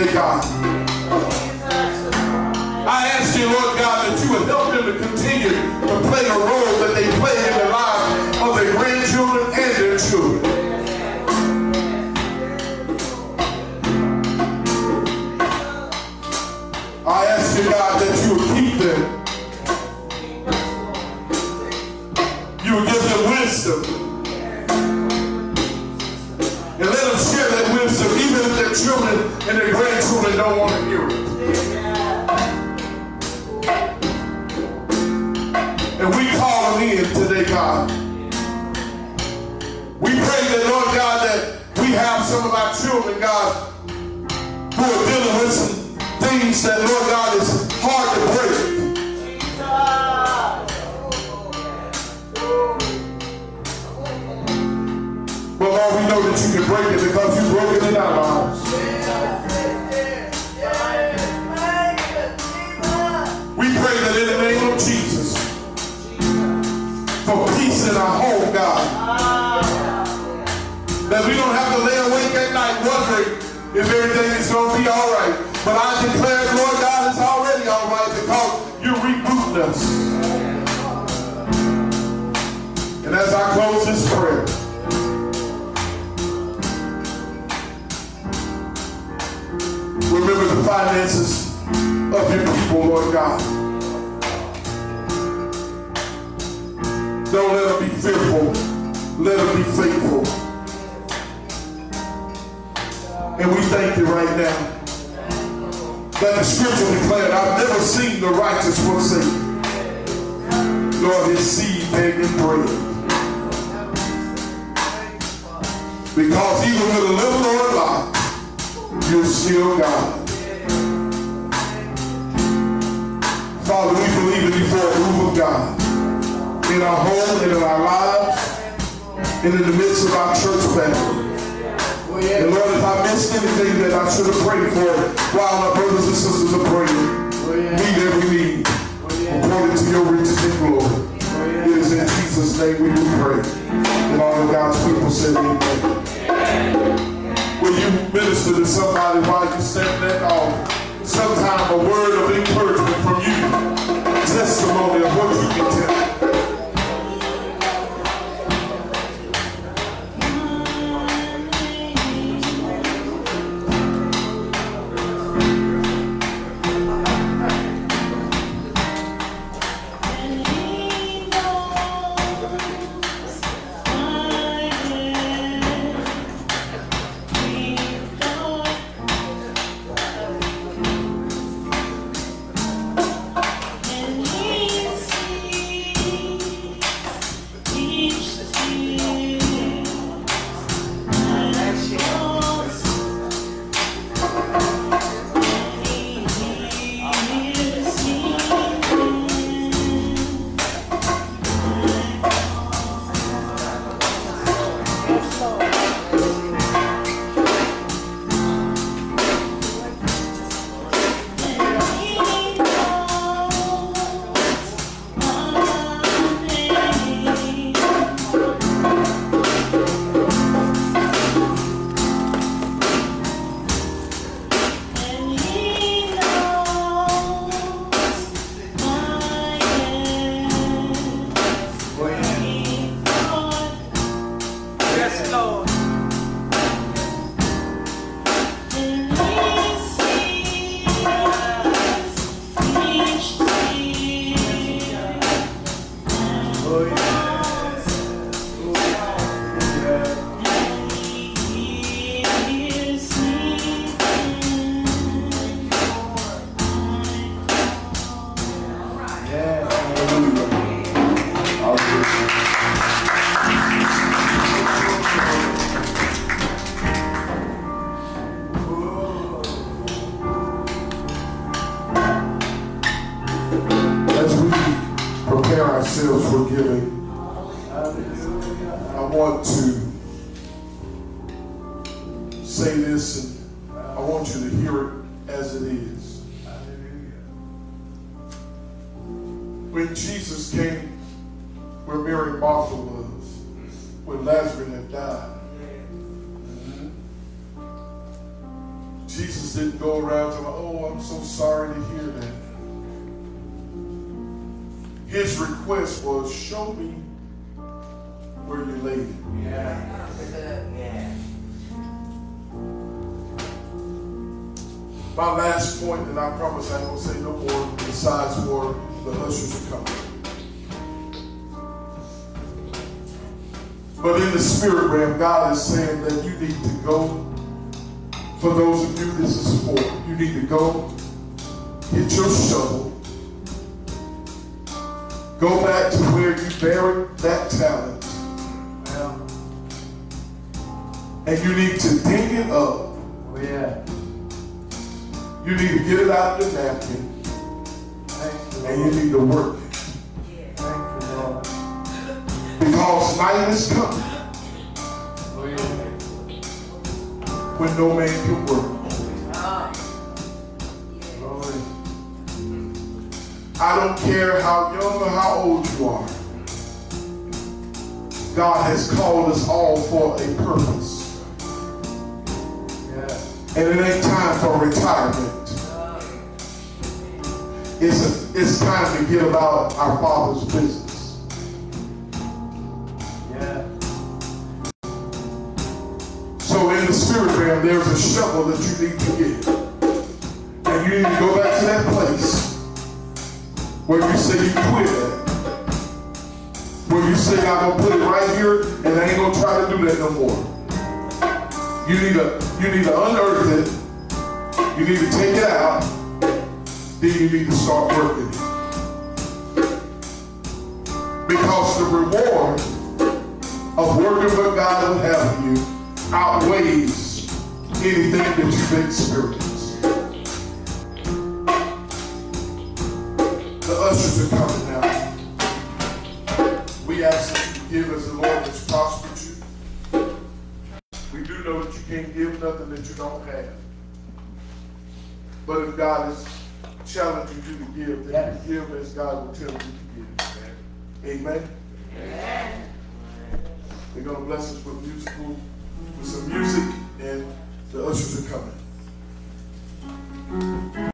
Today, God. I ask you, Lord God, that you would help them to continue to play a role God, who are dealing with some things that, Lord that we don't have to lay awake at night wondering if everything is going to be all right. But I declare, Lord God, it's already all right because you rebooted us. And as I close this prayer, remember the finances of your people, Lord God. Don't let them be fearful. Let them be faithful. And we thank you right now that the scripture declared, I've never seen the righteous forsaken, Lord, his seed begging bread. Because even with a little or a lot, you're still God. Father, we believe in you for a move of God in our home and in our lives and in the midst of our church family. And Lord, if I missed anything that I should have prayed for while my brothers and sisters are praying, oh, meet every need oh, according to your riches and glory. Oh, it is in Jesus' name we do pray. And all of God's people said amen. Will you minister to somebody while you stand there? Oh, sometime a word of encouragement from you. God is saying that you need to go. It's, a, it's time to get about our Father's business. Yeah. So in the spirit realm, there's a shovel that you need to get. And you need to go back to that place where you say you quit. Where you say, I'm gonna put it right here and I ain't gonna try to do that no more. You need to you need to unearth it. You need to take it out. Then you need to start working. Because the reward of working what God would have you outweighs anything that you've experienced. The ushers are coming now. We ask that you give as the Lord has prospered you. We do know that you can't give nothing that you don't have. But if God is challenging you to give, then you give as God will tell you to give. Amen. They're gonna bless us with musical, with some music, and the ushers are coming.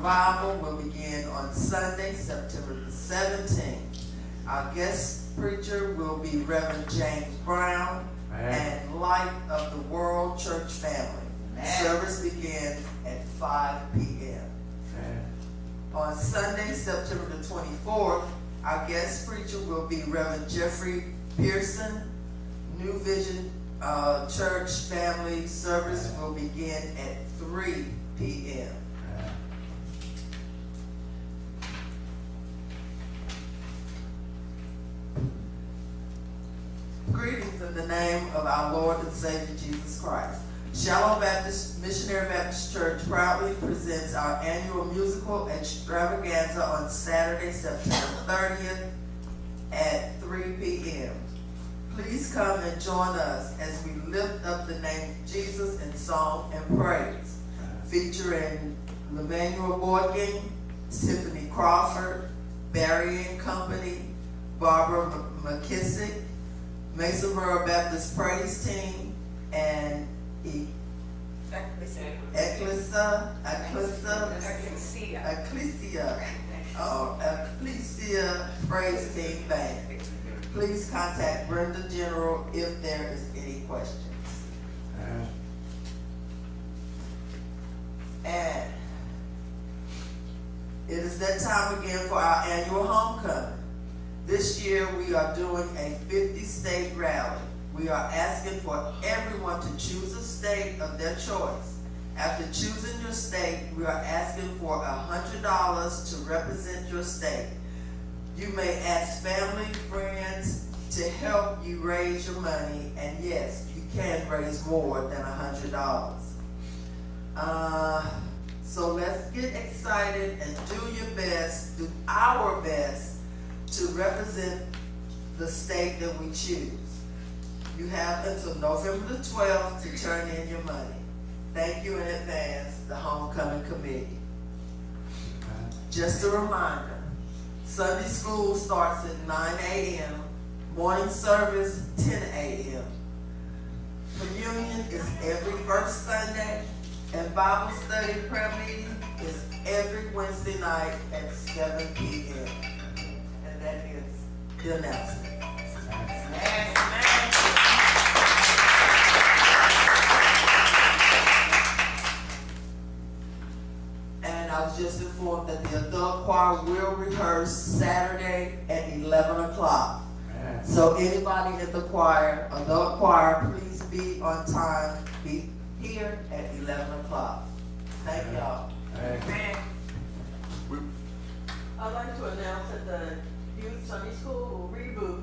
Revival will begin on Sunday, September the 17th. Our guest preacher will be Reverend James Brown Amen. and Light of the World Church Family. Service begins at 5 p.m. On Sunday, September the 24th, our guest preacher will be Reverend Jeffrey Pearson. New Vision uh, Church Family Service will begin at 3 p.m. of our Lord and Savior Jesus Christ. Shiloh Baptist Missionary Baptist Church proudly presents our annual musical extravaganza on Saturday, September 30th at 3 p.m. Please come and join us as we lift up the name of Jesus in song and praise, featuring Emmanuel Boykin, Tiffany Crawford, Barry and Company, Barbara McKissick, Masonboro Baptist Praise Team, and E- Ecclesia, Ecclesia, Ecclesia, oh, Ecclesia Praise Team Band. Please contact Brenda General if there is any questions. And it is that time again for our annual homecoming. This year we are doing a 50 state rally. We are asking for everyone to choose a state of their choice. After choosing your state, we are asking for $100 to represent your state. You may ask family, friends to help you raise your money, and yes, you can raise more than $100. Uh, so let's get excited and do your best, do our best to represent the state that we choose. You have until November the 12th to turn in your money. Thank you in advance, the Homecoming Committee. Just a reminder, Sunday school starts at 9 a.m., morning service 10 a.m. Communion is every first Sunday, and Bible study prayer meeting is every Wednesday night at 7 p.m. And that is the announcement. And I was just informed that the adult choir will rehearse Saturday at 11 o'clock. So anybody in the choir, adult choir, please be on time, be here at 11 o'clock. Thank y'all. I'd like to announce that the youth Sunday school will reboot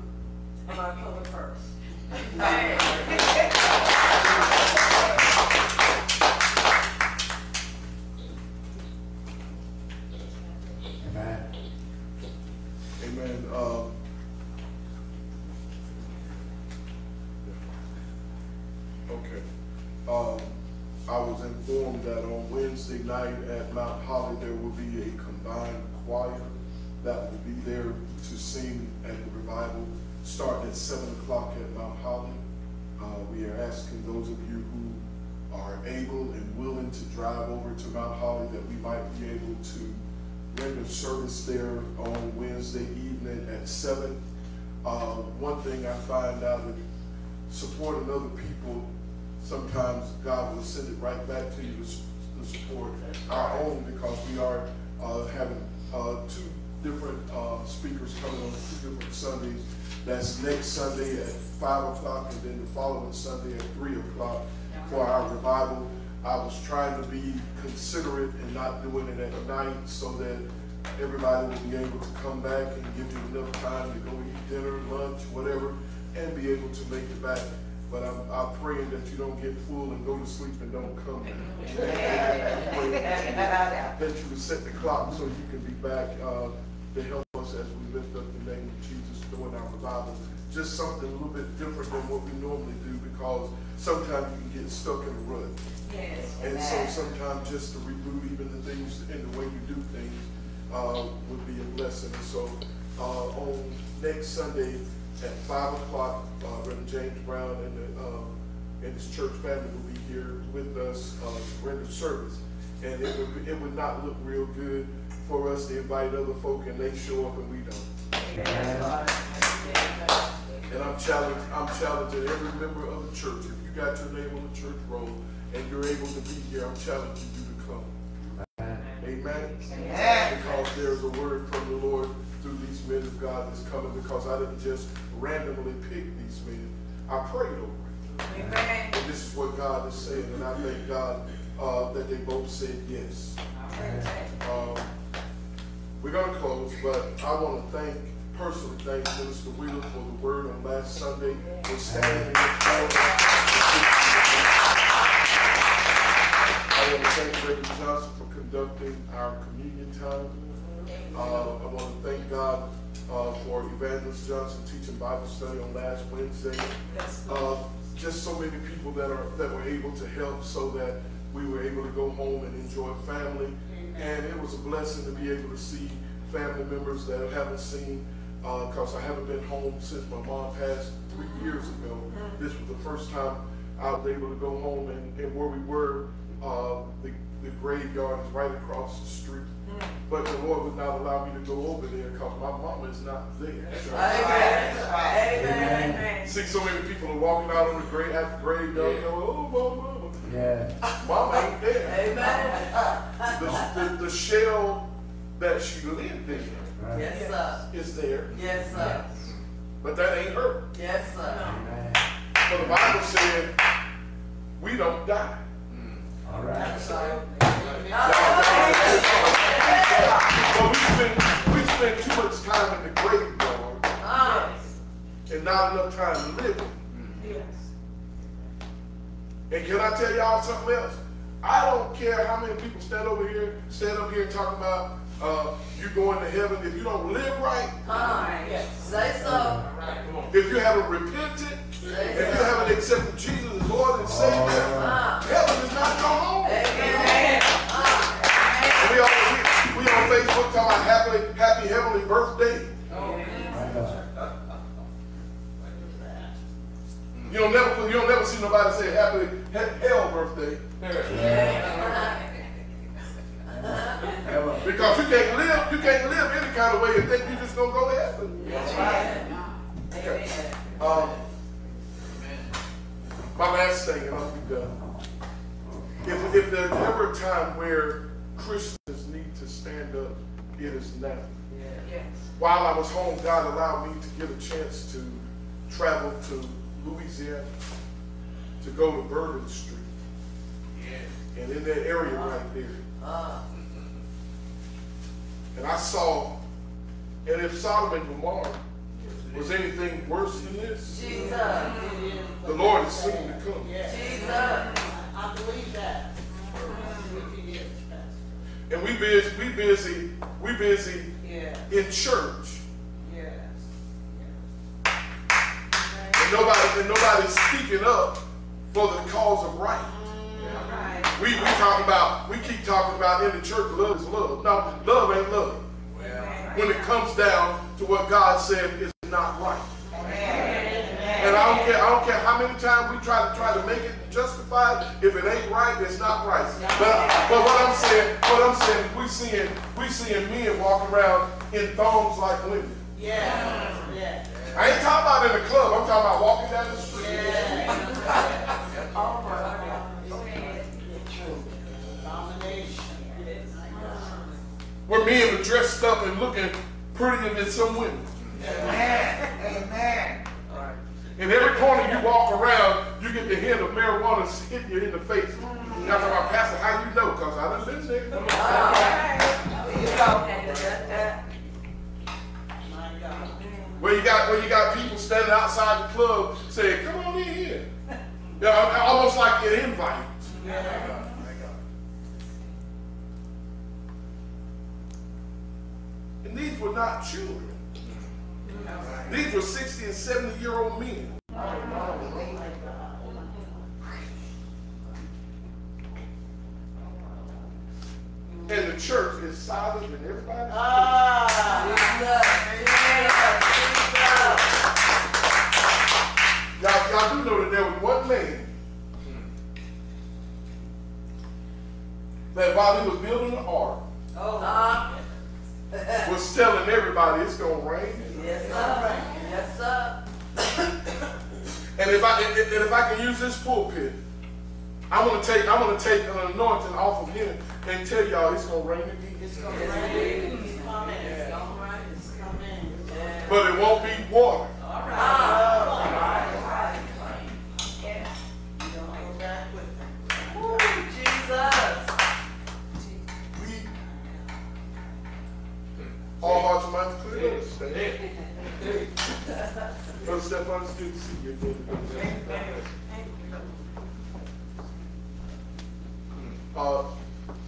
on October first. Amen. Amen. Um, okay. Um, I was informed that on Wednesday night at Mount Holly, there will be a combined choir that will be there to sing at the revival, starting at 7 o'clock at Mount Holly. Uh, we are asking those of you who are able and willing to drive over to Mount Holly that we might be able to render service there on Wednesday evening at 7. Uh, one thing I find out that supporting other people, sometimes God will send it right back to you to, to support our own because we are uh, having uh, two different uh, speakers coming on two different Sundays. That's next Sunday at 5 o'clock and then the following Sunday at 3 o'clock for our revival. I was trying to be considerate and not doing it at night so that everybody will be able to come back and give you enough time to go eat dinner, lunch, whatever, and be able to make it back. But I'm, I'm praying that you don't get full and go to sleep and don't come back. that you set the clock so you can be back uh, to help us as we lift up the name of Jesus during our revival. Just something a little bit different than what we normally do because sometimes you can get stuck in a rut. Yes. And so sometimes just to reboot even the things and the way you do things uh, would be a blessing. So uh, on next Sunday at five o'clock, uh, Reverend James Brown and the, uh, and his church family will be here with us uh, to render service. And it would it would not look real good for us to invite other folk and they show up and we don't. And I'm challenging, I'm challenging every member of the church. If you got your name on the church roll and you're able to be here, I'm challenging you to come. Amen. Amen. Because there's a word from the Lord through these men of God that's coming because I didn't just randomly pick these men. I prayed over it. Amen. And this is what God is saying, and I thank God uh, that they both said yes. Um, we're going to close, but I want to thank, personally thank Minister Wheeler for the word on last Sunday. We're standing in I want to thank Reverend Johnson for conducting our communion time. Uh, I want to thank God uh, for Evangelist Johnson teaching Bible study on last Wednesday. Uh, just so many people that are that were able to help so that we were able to go home and enjoy family. And it was a blessing to be able to see family members that I haven't seen uh, because I haven't been home since my mom passed three mm-hmm. years ago. Mm-hmm. This was the first time I was able to go home and, and where we were, uh, the, the graveyard is right across the street. Mm-hmm. But the Lord would not allow me to go over there because my mama is not there. Amen. Amen. Amen. See, so many people are walking out on the grave at the graveyard and go, oh, mama, mama. Yeah. Mama ain't there. Amen. The, the, the shell that she lived in Right. Yes, sir. is there, Yes, sir. but that ain't her. Yes, sir. Amen. But the Bible said, we don't die. All right. But we spend, we spend too much time in the graveyard Ah. and not enough time living. And can I tell y'all something else? I don't care how many people stand over here, stand up here and talk about uh, you going to heaven. If you don't live right, Ah. Say so. if you haven't repented, if you haven't accepted Jesus as Lord and Savior, Ah. heaven is not your home. Amen. And we, all, we, we on Facebook talking about happy, happy heavenly birthday. You don't never you don't never see nobody say happy hell birthday because you can't live you can't live any kind of way and think you're just gonna go to heaven. Amen. Um, my last thing, and I'll be done. If, if there's ever a time where Christians need to stand up, it is now. Yes. While I was home, God allowed me to get a chance to travel to Louisiana to go to Bourbon Street. And in that area right there. Ah. And I saw, and if Sodom and Gomorrah was anything worse than this, Jesus. the Lord is soon to come. Jesus. I believe that. And we busy, we busy, we busy Yeah, in church. And nobody, and nobody's speaking up for the cause of right. We, we talk about, we keep talking about in the church, love is love. No, love ain't love. when it comes down to what God said is not right. And I don't care, I don't care how many times we try to try to make it justified. If it ain't right, it's not right. But, but what I'm saying, what I'm saying, we seeing we seeing men walk around in thongs like women. Yeah. Yeah. I ain't talking about in the club. I'm talking about walking down the street. Domination. Where men are dressed up and looking prettier than some women. Amen. Amen. In every corner you walk around, you get the hint of marijuana hitting you in the face. Y'all talking about Pastor, how you know? Because I done been there. My God. Where you got where you got people standing outside the club saying, "Come on in here," yeah, almost like an invite. And these were not children. These were 60 and 70 year old men. And the church is silent and everybody. Ah, y'all, y'all do know that there was one man that while he was building the ark oh. was telling everybody it's gonna rain. Yes, sir. Yes, sir. And if I and if I can use this pulpit, I want to take I want to take an anointing off of him and tell y'all it's gonna rain again. It's gonna rain. It's coming. It's coming. It's coming. But it won't be water. You don't back with. Ooh, Jesus. We all hearts and minds clear. Stand. Brother Stefan, it's good to see you. Uh,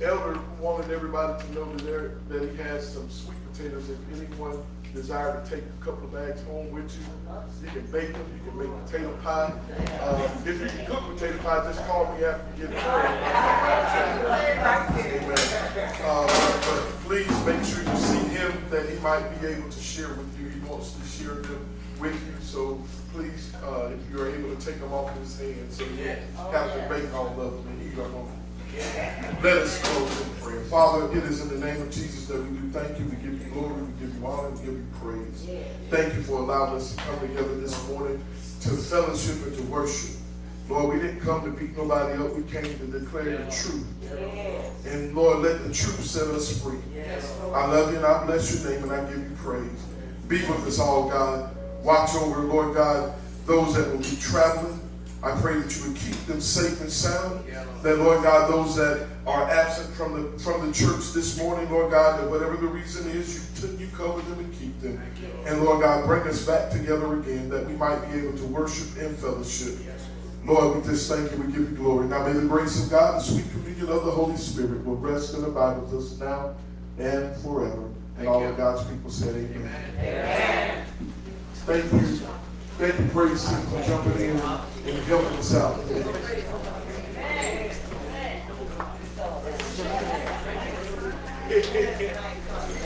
Elder wanted everybody to know that there, that he has some sweet potatoes. If anyone desire to take a couple of bags home with you, you can bake them, you can make potato pie. Uh, if you can cook potato pie, just call me after you get it. Amen. Uh, but please make sure you see him, that he might be able to share with you. He wants to share them with you, so please, uh, if you're able to take them off his hands, so you have to bake all of them and eat them. Let us close in prayer. Father, it is in the name of Jesus that we do thank you. We give you glory, we give you honor, we give you praise. Thank you for allowing us to come together this morning to fellowship and to worship. Lord, we didn't come to beat nobody up. We came to declare the truth. And Lord, let the truth set us free. I love you and I bless your name and I give you praise. Be with us all, God. Watch over, Lord God, those that will be traveling. I pray that you would keep them safe and sound. That, Lord God, those that are absent from the from the church this morning, Lord God, that whatever the reason is, you took, you cover them and keep them. And Lord God, bring us back together again that we might be able to worship in fellowship. Lord, we just thank you. We give you glory. Now may the grace of God, the sweet communion of the Holy Spirit will rest and abide with us now and forever. And all of God's people said amen. Thank you. Thank you, praise team, for jumping in and helping us out.